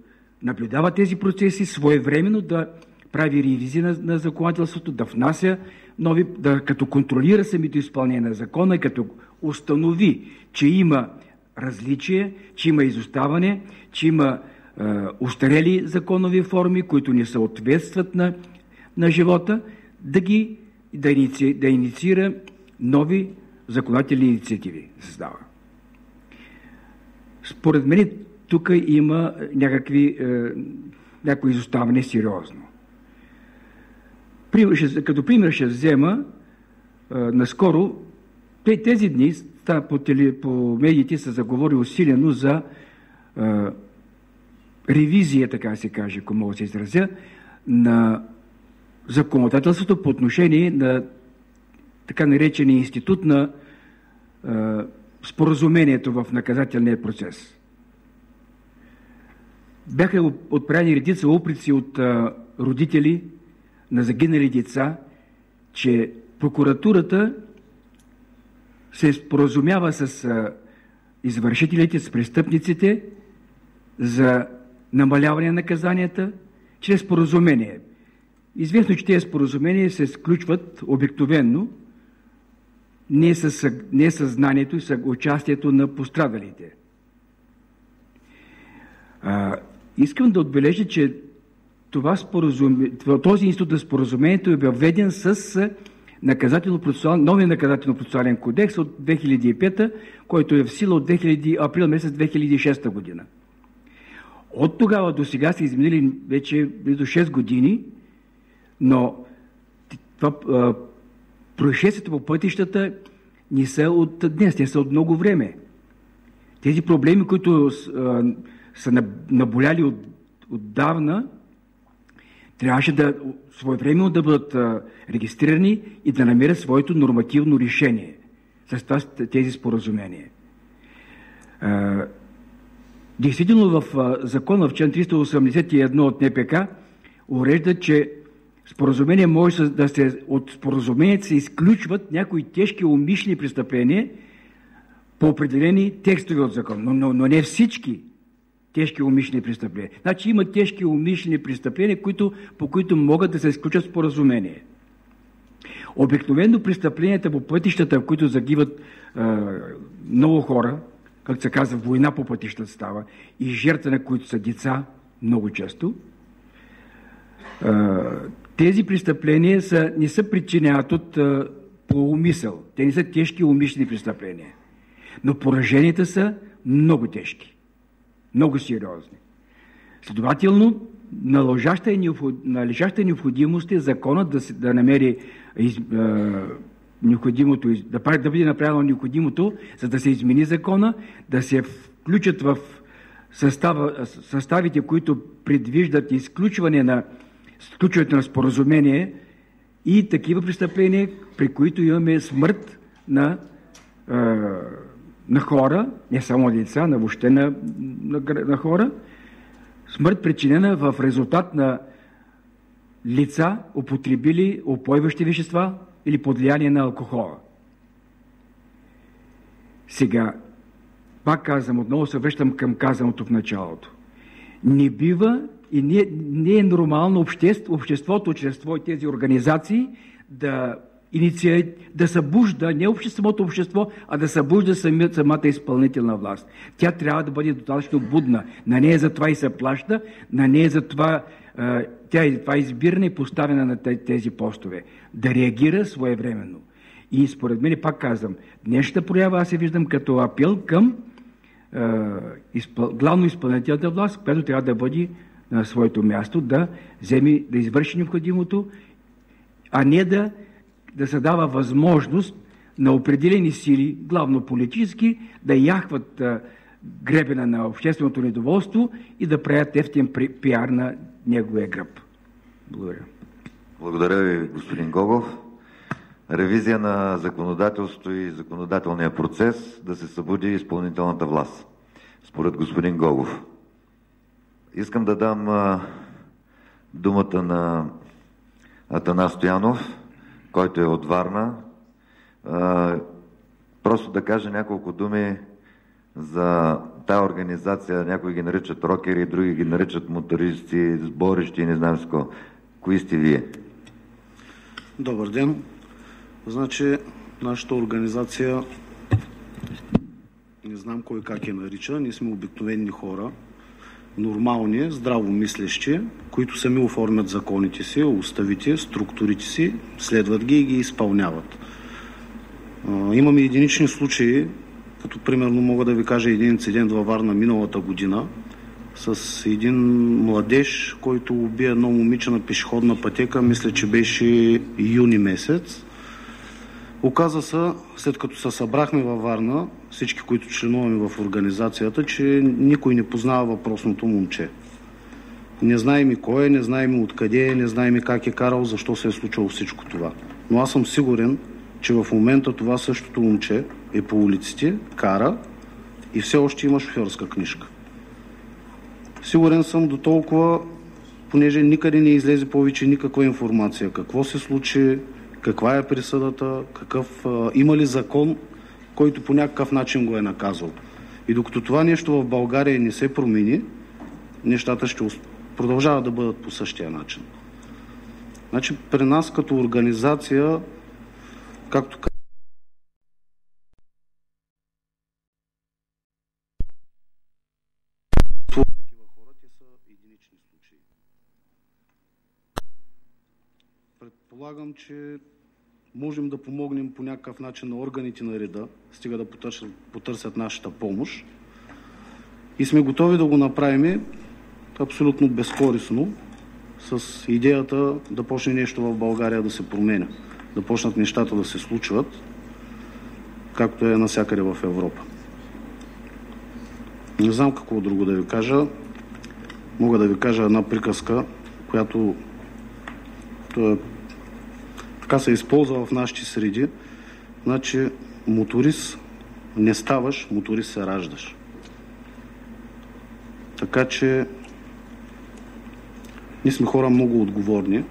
наблюдава тези процеси, своевременно да прави ревизия на, на законодателството, да внася нови, да, като контролира самите изпълнение на закона като установи, че има различие, че има изоставане, че има е, устарели законови форми, които не съответстват на, на живота, да ги да, иници, да инициира нови законодателни инициативи. Създава. Според мен тук има някакви, е, някакво изоставане сериозно. Като пример ще взема, е, наскоро, тези дни по, теле, по медиите се заговори усилено за е, ревизия, така се каже, ако мога да се изразя, на законодателството по отношение на така наречения институт на е, споразумението в наказателния процес. Бяха отправени редица упреци от е, родители на загинали деца, че прокуратурата се споразумява с извършителите, с престъпниците за намаляване на наказанията чрез споразумение. Известно, че тези споразумения се сключват обикновенно не с, не с знанието и с участието на пострадалите. А, искам да отбележа, че това споразуме, този институт на споразумението е въведен с наказателно новия наказателно-процесуален кодекс от 2005, който е в сила от 2000, април месец 2006 година. От тогава до сега са изменили вече близо 6 години, но това, происшествията по пътищата не са от днес, те са от много време. Тези проблеми, които са наболяли от, отдавна, трябваше да своевременно да бъдат регистрирани и да намерят своето нормативно решение с тези споразумения. Действително в закона в член 381 от НПК урежда, че споразумение може да се, от споразумението се изключват някои тежки умишлени престъпления по определени текстове от закон, но, но, но не всички тежки умишлени престъпления. Значи има тежки умишлени престъпления, които, по които могат да се изключат споразумение. Обикновено престъпленията по пътищата, в които загиват е, много хора, както се казва, война по пътищата става и жертва на които са деца много често, тези престъпления са, не са причиняват от по умисъл. Те не са тежки умишлени престъпления. Но пораженията са много тежки. Много сериозни. Следователно, належаща е, належаща е необходимост е законът да, да намери из, необходимото, да, да бъде направено необходимото, за да се измени закона, да се включат в състава, съставите, които предвиждат изключване на, изключването на споразумение и такива престъпления, при които имаме смърт на, е, на хора, не само деца, на въобще на, на, на хора, смърт причинена в резултат на лица, употребили опойващи вещества, или под влияние на алкохола. Сега, пак казвам, отново се връщам към казаното в началото. Не бива и не, не е нормално общество, обществото чрез тези организации да иниция, да събужда не обществото общество, а да събужда самият, самата изпълнителна власт. Тя трябва да бъде достатъчно будна. На нея за това и се плаща, на нея за това тя е това избирана и поставена на тези постове. Да реагира своевременно. И според мен, пак казвам, днешната проява аз се виждам като апел към е, изпъл... главно изпълнителната власт, която трябва да бъде на своето място, да вземе, да извърши необходимото, а не да, да се дава възможност на определени сили, главно политически, да яхват гребена на общественото недоволство и да правят ефтин пиар на неговия гръб. Благодаря. Благодаря ви, господин Гогов. Ревизия на законодателството и законодателния процес да се събуди изпълнителната власт. Според господин Гогов. Искам да дам думата на Атанас Стоянов, който е от Варна. Просто да кажа няколко думи за тази организация. Някои ги наричат рокери, други ги наричат мотористи, сборищи и не знам с. Кои сте вие? Добър ден. Значи, нашата организация не знам кой как я нарича, ние сме обикновени хора, нормални, здравомислещи, които сами оформят законите си, уставите, структурите си, следват ги и ги изпълняват. Имаме единични случаи, като примерно мога да ви кажа един инцидент във Варна миналата година с един младеж, който уби едно момиче на пешеходна пътека, мисля, че беше юни месец. Оказа се, след като се събрахме във Варна, всички, които членуваме в организацията, че никой не познава въпросното момче. Не знаем и кой е, не знаем и откъде е, не знаем и как е карал, защо се е случило всичко това. Но аз съм сигурен, че в момента това същото момче е по улиците, кара и все още има шофьорска книжка. Сигурен съм до толкова, понеже никъде не излезе повече никаква информация. Какво се случи, каква е присъдата, какъв, а, има ли закон, който по някакъв начин го е наказал. И докато това нещо в България не се промени, нещата ще продължават да бъдат по същия начин. Значи при нас като организация, както. Предполагам, че можем да помогнем по някакъв начин на органите на реда, стига да потърсят, потърсят нашата помощ. И сме готови да го направим абсолютно безкорисно, с идеята да почне нещо в България да се променя, да почнат нещата да се случват, както е насякъде в Европа. Не знам какво друго да ви кажа. Мога да ви кажа една приказка, която е така се използва в нашите среди. Значи, моторист не ставаш, моторист се раждаш. Така че ние сме хора много отговорни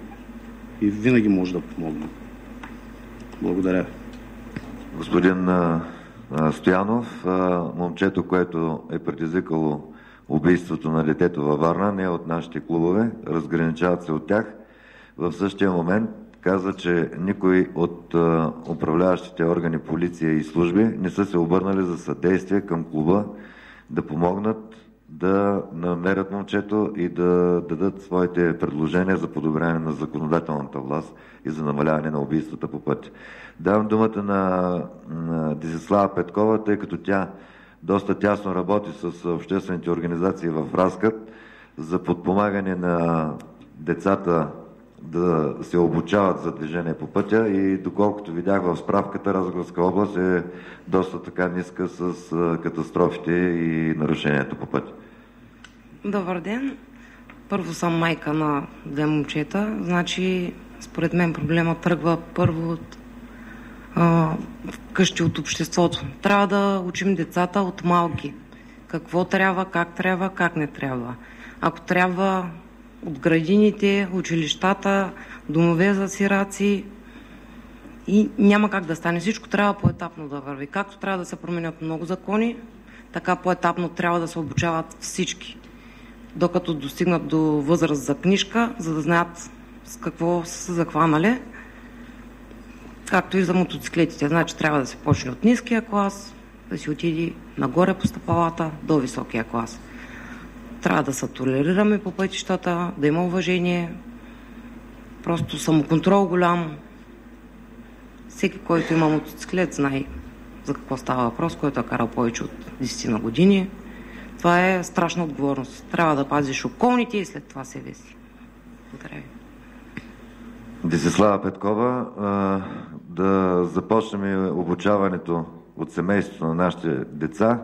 и винаги може да помогнем. Благодаря. Господин Стоянов, момчето, което е предизвикало убийството на детето във Варна, не е от нашите клубове, разграничават се от тях. В същия момент каза, че никой от управляващите органи, полиция и служби не са се обърнали за съдействие към клуба да помогнат да намерят момчето и да дадат своите предложения за подобряване на законодателната власт и за намаляване на убийствата по пътя. Давам думата на, на Дизислава Петкова, тъй като тя доста тясно работи с обществените организации в Разкът за подпомагане на децата да се обучават за движение по пътя и доколкото видях в справката, Разградска област е доста така ниска с катастрофите и нарушението по пътя. Добър ден. Първо съм майка на две момчета. Значи, според мен проблема тръгва първо от а, къщи от обществото. Трябва да учим децата от малки. Какво трябва, как трябва, как не трябва. Ако трябва от градините, училищата, домове за сираци, И няма как да стане. Всичко трябва поетапно да върви. Както трябва да се променят много закони, така поетапно трябва да се обучават всички, докато достигнат до възраст за книжка, за да знаят с какво са се захванали. Както и за мотоциклетите. Значи трябва да се почне от ниския клас, да си отиде нагоре по стъпалата до високия клас. Трябва да се толерираме по пътищата, да има уважение, просто самоконтрол голям. Всеки, който има мотоциклет, знае за какво става въпрос, който е карал повече от 10 на години. Това е страшна отговорност. Трябва да пазиш околните и след това себе си. Благодаря ви. Десислава Петкова, да започнем обучаването от семейството на нашите деца,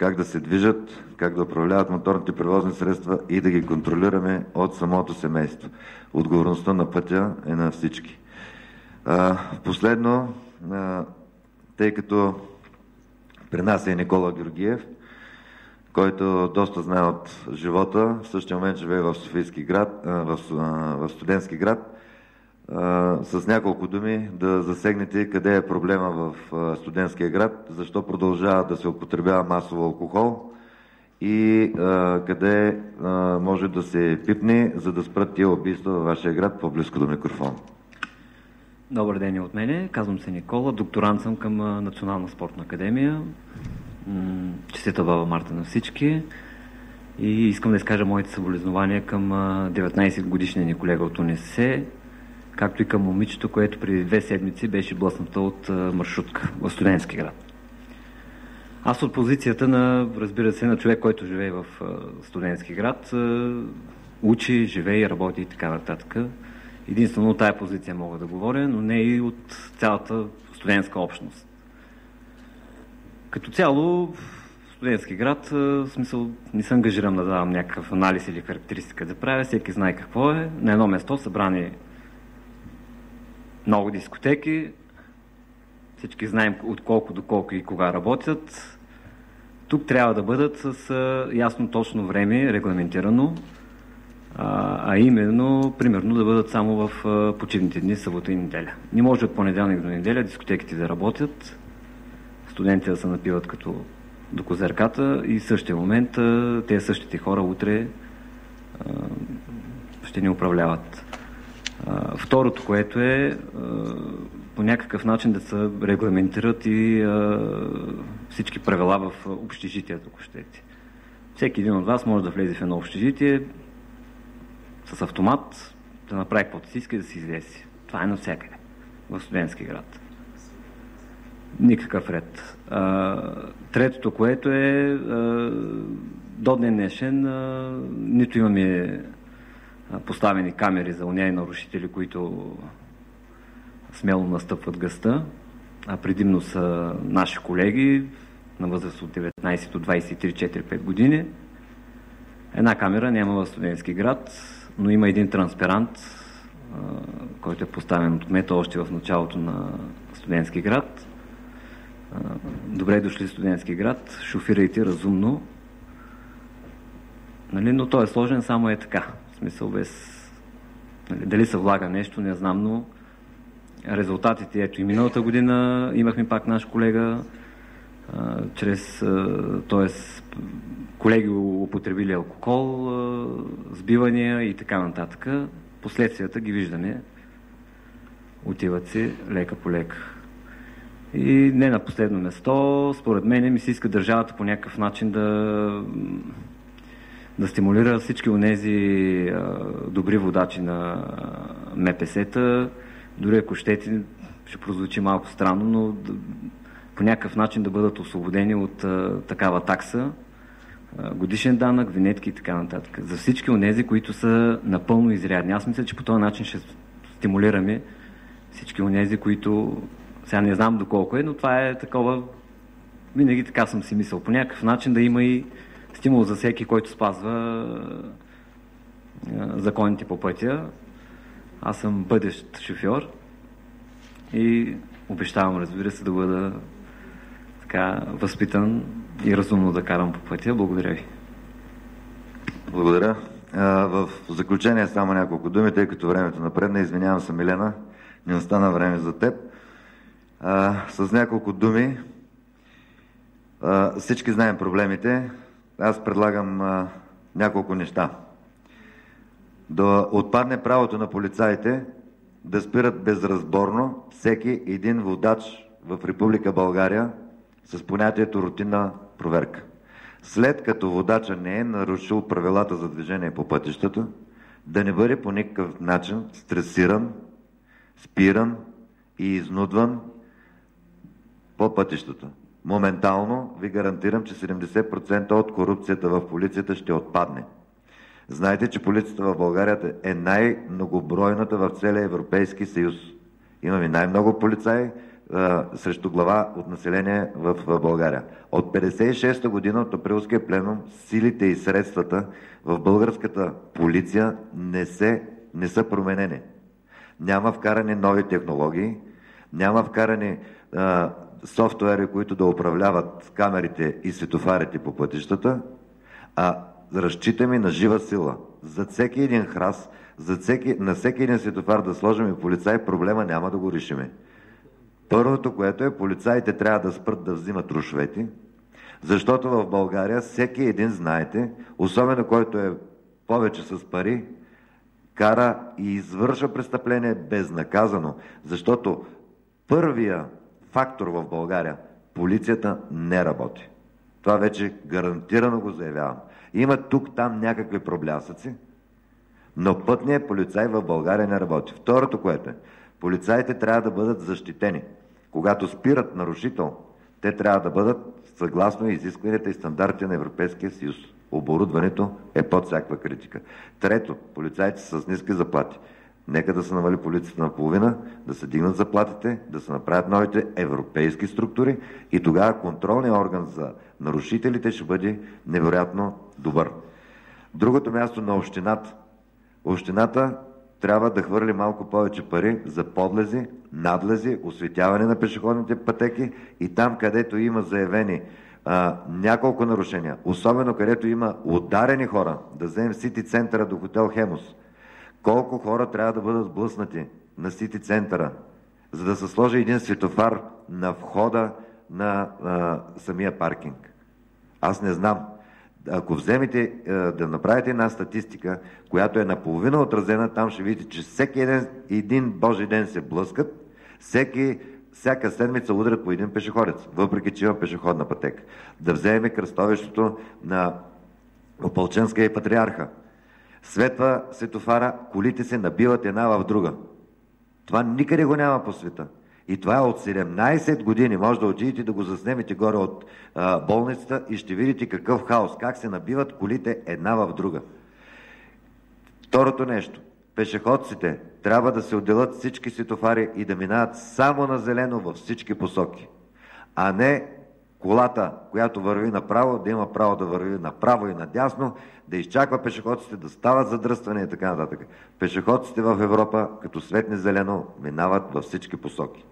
как да се движат, как да управляват моторните превозни средства и да ги контролираме от самото семейство. Отговорността на пътя е на всички. Последно, тъй като при нас е Никола Георгиев, който доста знае от живота, в същия момент живее в Софийски град, в, в студентски град, с няколко думи да засегнете къде е проблема в студентския град, защо продължава да се употребява масово алкохол и къде може да се пипне, за да спрат тия убийства във вашия град по-близко до микрофон. Добър ден и от мене. Казвам се Никола. Докторант съм към Национална спортна академия. Честита баба Марта на всички. И искам да изкажа моите съболезнования към 19 годишния ни колега от УНСС, както и към момичето, което преди две седмици беше блъсната от маршрутка в студентски град. Аз от позицията на, разбира се, на човек, който живее в студентски град, учи, живее, работи и така нататък. Единствено от тая позиция мога да говоря, но не и от цялата студентска общност. Като цяло, студентски град, в смисъл, не се ангажирам да давам някакъв анализ или характеристика да правя, всеки знае какво е. На едно место събрани много дискотеки, всички знаем от колко до колко и кога работят. Тук трябва да бъдат с ясно точно време, регламентирано, а, а именно, примерно, да бъдат само в почивните дни, събота и неделя. Не може от понеделник до неделя дискотеките да работят, студентите да се напиват като до козерката и в същия момент тези същите хора утре а, ще ни управляват. Второто, което е по някакъв начин да се регламентират и всички правила в общежитието, ако щете. Всеки един от вас може да влезе в едно общежитие, с автомат да направи каквото си иска и да си излезе. Това е навсякъде в студентски град. Никакъв ред. А, третото, което е до днешен нито имаме поставени камери за уния нарушители, които смело настъпват гъста, а предимно са наши колеги на възраст от 19 до 23-4-5 години. Една камера няма в студентски град но има един транспарант, който е поставен от кмета още в началото на студентски град. Добре дошли студентски град, шофирайте разумно. Нали? Но той е сложен само е така. Смисъл без... Нали? Дали се влага нещо, не знам, но резултатите, ето и миналата година имахме пак наш колега, а, чрез, т.е колеги употребили алкохол, сбивания и така нататък. Последствията ги виждаме. Отиват си лека по лека. И не на последно место, според мен ми се иска държавата по някакъв начин да, да стимулира всички от тези добри водачи на МПС-та, дори ако щете, ще прозвучи малко странно, но по някакъв начин да бъдат освободени от а, такава такса, годишен данък, винетки и така нататък. За всички от тези, които са напълно изрядни. Аз мисля, че по този начин ще стимулираме всички от тези, които сега не знам доколко е, но това е такова, винаги така съм си мислил, по някакъв начин да има и стимул за всеки, който спазва законите по пътя. Аз съм бъдещ шофьор и обещавам, разбира се, да бъда така възпитан и разумно да карам по пътя. Благодаря ви. Благодаря. В заключение само няколко думи, тъй като времето напредна. Извинявам се, Милена, не остана време за теб. С няколко думи. Всички знаем проблемите. Аз предлагам а, няколко неща. Да отпадне правото на полицаите да спират безразборно всеки един водач в Република България с понятието рутинна проверка. След като водача не е нарушил правилата за движение по пътищата, да не бъде по никакъв начин стресиран, спиран и изнудван по пътищата. Моментално ви гарантирам, че 70% от корупцията в полицията ще отпадне. Знаете, че полицията в България е най-многобройната в целия Европейски съюз. Имаме най-много полицаи а, срещу глава от население в, в България. От 56-та година от априлския пленум силите и средствата в българската полиция не, се, не са променени. Няма вкарани нови технологии, няма вкарани а, софтуери, които да управляват камерите и светофарите по пътищата, а разчитаме на жива сила. За всеки един храс, за всеки, на всеки един светофар да сложим и полицай, проблема няма да го решиме. Първото, което е, полицаите трябва да спрат да взимат рушвети, защото в България всеки един, знаете, особено който е повече с пари, кара и извършва престъпление безнаказано, защото първия фактор в България, полицията не работи. Това вече гарантирано го заявявам. Има тук-там някакви проблясъци, но пътният полицай в България не работи. Второто, което е, полицаите трябва да бъдат защитени. Когато спират нарушител, те трябва да бъдат съгласно изискванията и стандартите на Европейския съюз. Оборудването е под всякаква критика. Трето, полицайите са с ниски заплати. Нека да се намали полицията на половина, да се дигнат заплатите, да се направят новите европейски структури и тогава контролният орган за нарушителите ще бъде невероятно добър. Другото място на общината. Общината трябва да хвърли малко повече пари за подлези, надлези, осветяване на пешеходните пътеки и там, където има заявени а, няколко нарушения, особено където има ударени хора, да вземем Сити центъра до хотел Хемус. Колко хора трябва да бъдат блъснати на Сити центъра, за да се сложи един светофар на входа на а, самия паркинг. Аз не знам. Ако вземете да направите една статистика, която е наполовина отразена, там ще видите, че всеки един, един Божи ден се блъскат, всеки, всяка седмица удрят по един пешеходец, въпреки че има пешеходна пътека. Да вземем кръстовището на Опалченска и Патриарха. Светва светофара, колите се набиват една в друга. Това никъде го няма по света. И това е от 17 години. Може да отидете да го заснемете горе от а, болницата и ще видите какъв хаос, как се набиват колите една в друга. Второто нещо. Пешеходците трябва да се отделят всички светофари и да минават само на зелено във всички посоки, а не колата, която върви направо, да има право да върви направо и надясно, да изчаква пешеходците да стават задръстване и така нататък. Пешеходците в Европа, като светне зелено, минават във всички посоки.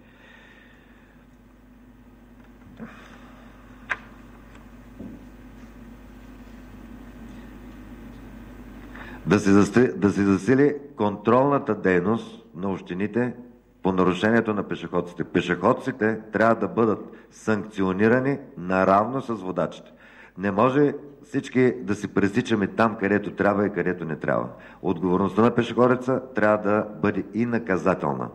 Да се, засили, контролната дейност на общините по нарушението на пешеходците. Пешеходците трябва да бъдат санкционирани наравно с водачите. Не може всички да си пресичаме там, където трябва и където не трябва. Отговорността на пешеходеца трябва да бъде и наказателна.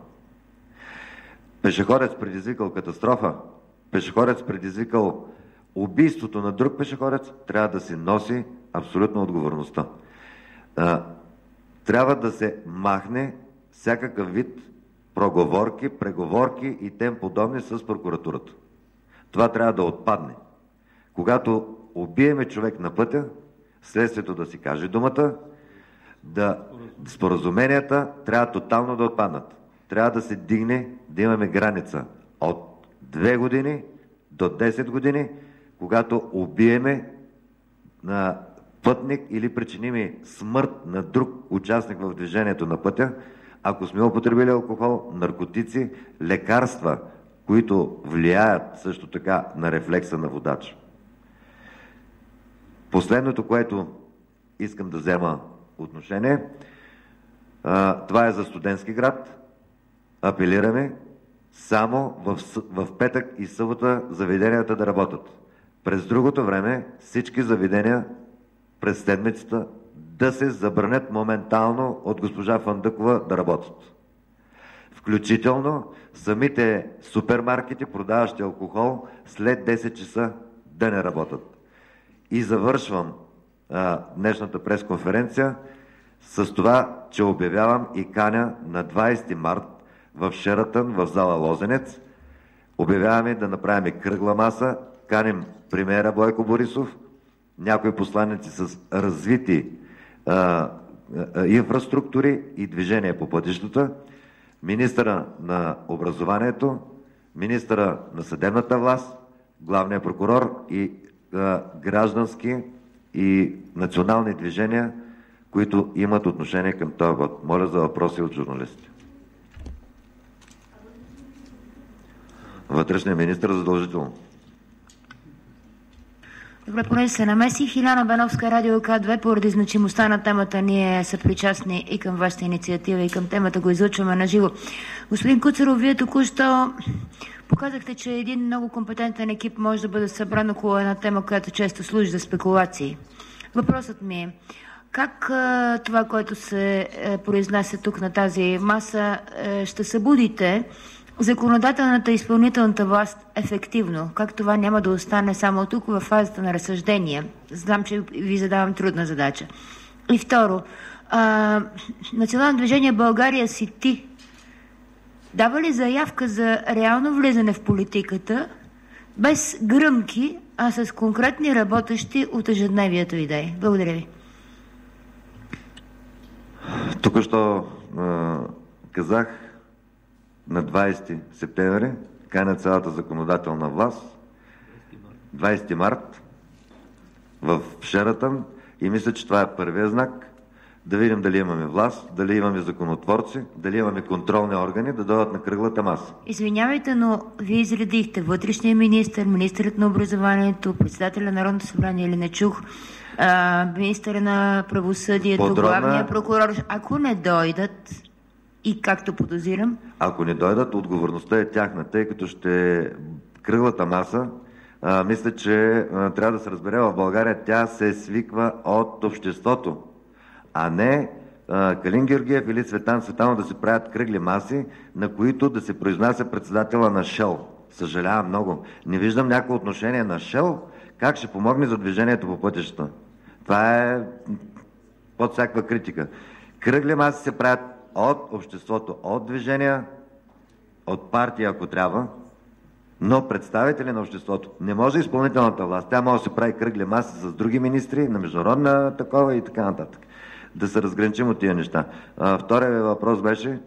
Пешеходец предизвикал катастрофа, пешеходец предизвикал убийството на друг пешеходец, трябва да си носи абсолютно отговорността. Трябва да се махне всякакъв вид проговорки, преговорки и тем подобни с прокуратурата. Това трябва да отпадне. Когато убиеме човек на пътя, следствието да си каже думата, да споразуменията трябва тотално да отпаднат. Трябва да се дигне, да имаме граница от 2 години до 10 години, когато убиеме на пътник или причиниме смърт на друг участник в движението на пътя, ако сме употребили алкохол, наркотици, лекарства, които влияят също така на рефлекса на водача. Последното, което искам да взема отношение, това е за студентски град. апелираме само в, в петък и събота заведенията да работят. През другото време всички заведения през седмицата да се забранят моментално от госпожа Фандъкова да работят. Включително самите супермаркети, продаващи алкохол, след 10 часа да не работят. И завършвам а, днешната пресконференция с това, че обявявам и каня на 20 март в Шератън, в зала Лозенец. Обявяваме да направим кръгла маса, каним премиера Бойко Борисов, някои посланици с развити а, инфраструктури и движение по пътищата, министъра на образованието, министъра на съдебната власт, главния прокурор и а, граждански и национални движения, които имат отношение към този вод. Моля за въпроси от журналисти. Вътрешния министр задължително. Добре, поне се намесих. Иляна Беновска, Радио К2, поради значимостта на темата, ние са причастни и към вашата инициатива, и към темата го излучваме на живо. Господин Куцаров, вие току-що показахте, че един много компетентен екип може да бъде събран около една тема, която често служи за спекулации. Въпросът ми е, как това, което се е, произнася тук на тази маса, е, ще събудите законодателната и изпълнителната власт ефективно? Как това няма да остане само тук в фазата на разсъждение? Знам, че ви задавам трудна задача. И второ, а, Национално движение България си ти дава ли заявка за реално влизане в политиката без гръмки, а с конкретни работещи от ежедневието идеи? Благодаря ви. Тук що казах на 20 септември, на цялата законодателна власт, 20 март в Шератън и мисля, че това е първия знак да видим дали имаме власт, дали имаме законотворци, дали имаме контролни органи да дойдат на кръглата маса. Извинявайте, но вие изредихте вътрешния министр, министърът на образованието, председателя на Народното събрание или не чух, министъра на правосъдието, Подробна... главния прокурор. Ако не дойдат, и както подозирам? Ако не дойдат, отговорността е тяхна, тъй като ще кръглата маса, а, мисля, че а, трябва да се разбере в България, тя се свиква от обществото, а не а, Калин Георгиев или Светан Светанов да се правят кръгли маси, на които да се произнася председателя на Шел. Съжалявам много. Не виждам някакво отношение на Шел, как ще помогне за движението по пътищата. Това е под всякаква критика. Кръгли маси се правят от обществото, от движения, от партия, ако трябва, но представители на обществото. Не може изпълнителната власт. Тя може да се прави кръгли маси с други министри, на международна такова и така нататък. Да се разграничим от тия неща. Втория въпрос беше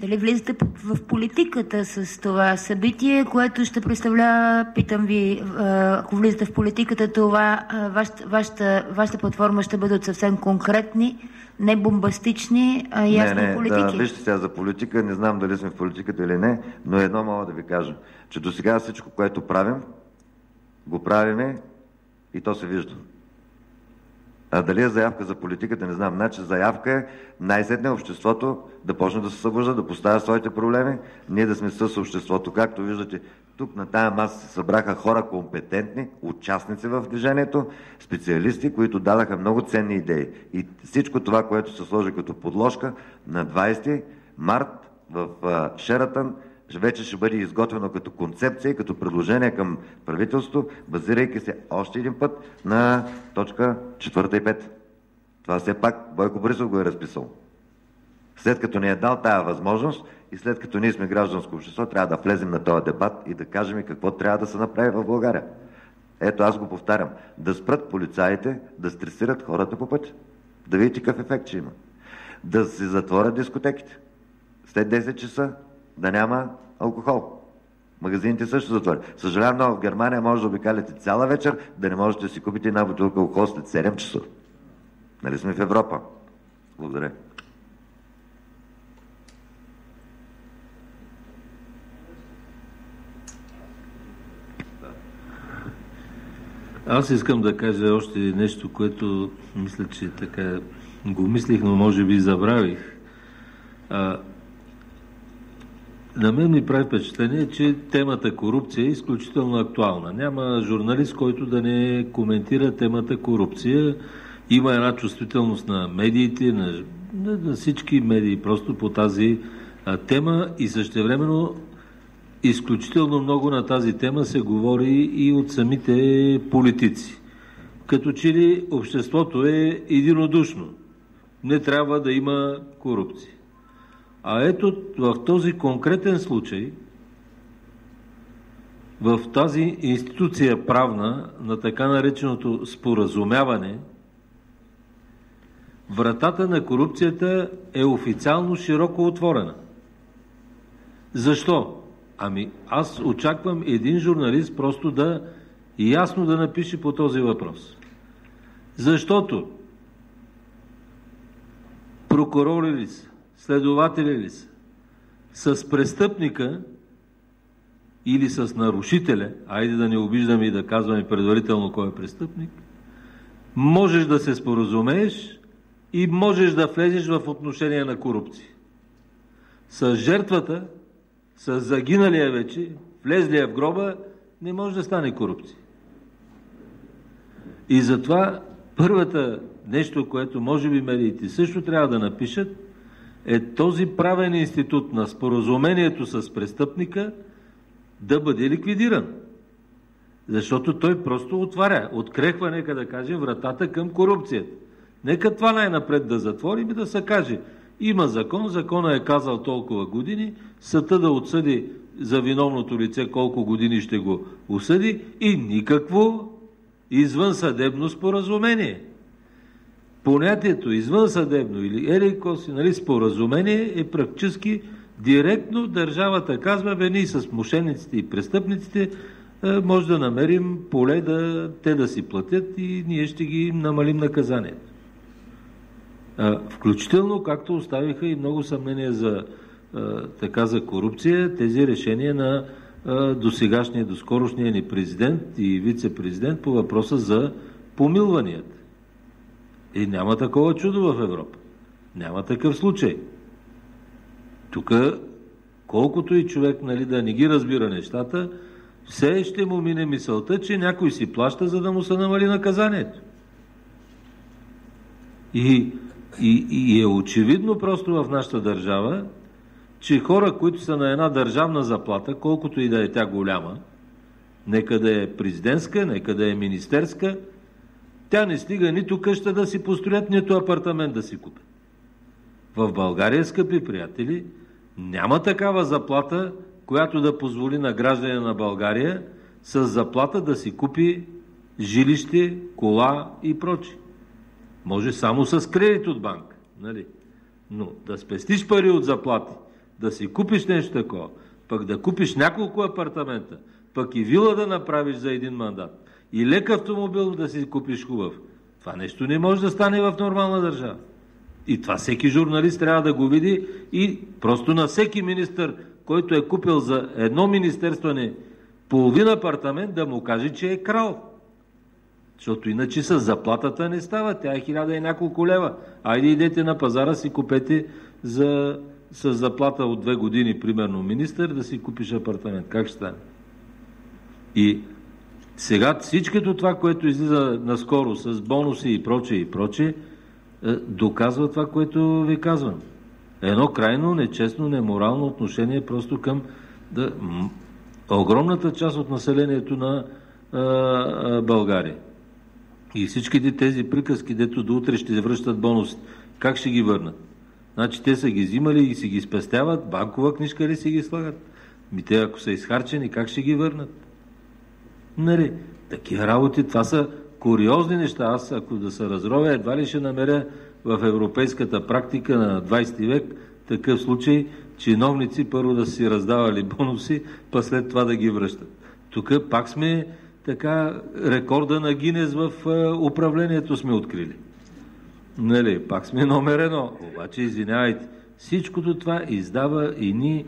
дали влизате в политиката с това събитие, което ще представлява, питам ви, ако влизате в политиката, това вашата, вашата, вашата платформа ще бъдат съвсем конкретни, не бомбастични, а ясни не, не, политики? Да, вижте сега за политика, не знам дали сме в политиката или не, но едно мога да ви кажа, че до сега всичко, което правим, го правиме и то се вижда. А дали е заявка за политиката, не знам. Значи заявка е най-сетне обществото да почне да се събужда, да поставя своите проблеми, ние да сме с обществото. Както виждате, тук на тая маса се събраха хора компетентни, участници в движението, специалисти, които дадаха много ценни идеи. И всичко това, което се сложи като подложка на 20 март в Шератън, вече ще бъде изготвено като концепция и като предложение към правителството, базирайки се още един път на точка 4 и 5. Това все пак Бойко Борисов го е разписал. След като ни е дал тая възможност и след като ние сме гражданско общество, трябва да влезем на този дебат и да кажем какво трябва да се направи в България. Ето аз го повтарям. Да спрат полицаите да стресират хората по пътя. Да видите какъв ефект ще има. Да се затворят дискотеките. След 10 часа да няма алкохол. Магазините също затвори. Съжалявам много, в Германия може да обикаляте цяла вечер, да не можете да си купите една бутилка алкохол след 7 часа. Нали сме в Европа? Благодаря. Аз искам да кажа още нещо, което мисля, че така го мислих, но може би забравих. А, на мен ми прави впечатление, че темата корупция е изключително актуална. Няма журналист, който да не коментира темата корупция. Има една чувствителност на медиите, на, на, всички медии просто по тази а, тема и същевременно изключително много на тази тема се говори и от самите политици. Като че ли обществото е единодушно. Не трябва да има корупция. А ето в този конкретен случай, в тази институция правна на така нареченото споразумяване, вратата на корупцията е официално широко отворена. Защо? Ами аз очаквам един журналист просто да ясно да напише по този въпрос. Защото прокурори ли са, следователи ли са, с престъпника или с нарушителя, айде да не обиждаме и да казваме предварително кой е престъпник, можеш да се споразумееш и можеш да влезеш в отношение на корупция. С жертвата, с загиналия вече, влезлия в гроба, не може да стане корупция. И затова първата нещо, което може би медиите също трябва да напишат, е този правен институт на споразумението с престъпника да бъде ликвидиран. Защото той просто отваря, открехва, нека да кажем, вратата към корупцията. Нека това най-напред да затворим и да се каже. Има закон, закона е казал толкова години, съда да отсъди за виновното лице колко години ще го осъди и никакво извънсъдебно споразумение. Понятието извънсъдебно или ерикоси, нали, споразумение е практически директно държавата казва, бе ние с мошенниците и престъпниците е, може да намерим поле да те да си платят и ние ще ги намалим наказанието. Включително, както оставиха и много съмнения за, така, за корупция, тези решения на досегашния, доскорошния ни президент и вице-президент по въпроса за помилванията. И няма такова чудо в Европа. Няма такъв случай. Тук, колкото и човек нали, да не ги разбира нещата, все ще му мине мисълта, че някой си плаща, за да му се намали наказанието. И и, и е очевидно просто в нашата държава, че хора, които са на една държавна заплата, колкото и да е тя голяма, нека да е президентска, нека да е министерска, тя не стига нито къща да си построят, нито апартамент да си купят. В България, скъпи приятели, няма такава заплата, която да позволи на граждане на България с заплата да си купи жилище, кола и прочи. Може само с кредит от банка. Нали? Но да спестиш пари от заплати, да си купиш нещо такова, пък да купиш няколко апартамента, пък и вила да направиш за един мандат, и лек автомобил да си купиш хубав. Това нещо не може да стане в нормална държава. И това всеки журналист трябва да го види и просто на всеки министър, който е купил за едно министерстване половин апартамент, да му каже, че е крал. Защото иначе с заплатата не става. Тя е хиляда и няколко лева. Айде идете на пазара си купете за, с заплата от две години, примерно министър, да си купиш апартамент. Как ще стане? И сега всичкото това, което излиза наскоро с бонуси и прочее и прочее, е, доказва това, което ви казвам. Едно крайно нечестно, неморално отношение просто към да, огромната част от населението на а, а, България. И всичките тези приказки, дето до утре ще връщат бонус, как ще ги върнат? Значи те са ги взимали и си ги спестяват, банкова книжка ли си ги слагат? Ми те ако са изхарчени, как ще ги върнат? Нали, такива работи, това са куриозни неща. Аз, ако да се разровя, едва ли ще намеря в европейската практика на 20 век такъв случай, чиновници първо да си раздавали бонуси, па след това да ги връщат. Тук пак сме така рекорда на Гинес в управлението сме открили. Нали, пак сме номер едно. Обаче, извинявайте, всичкото това издава и ни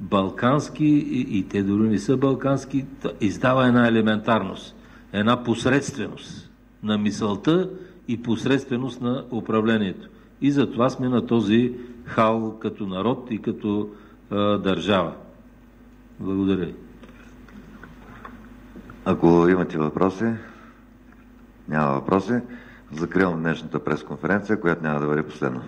балкански, и, и те дори не са балкански, издава една елементарност, една посредственост на мисълта и посредственост на управлението. И затова сме на този хал като народ и като а, държава. Благодаря. Ако имате въпроси, няма въпроси, закривам днешната пресконференция, която няма да бъде последна.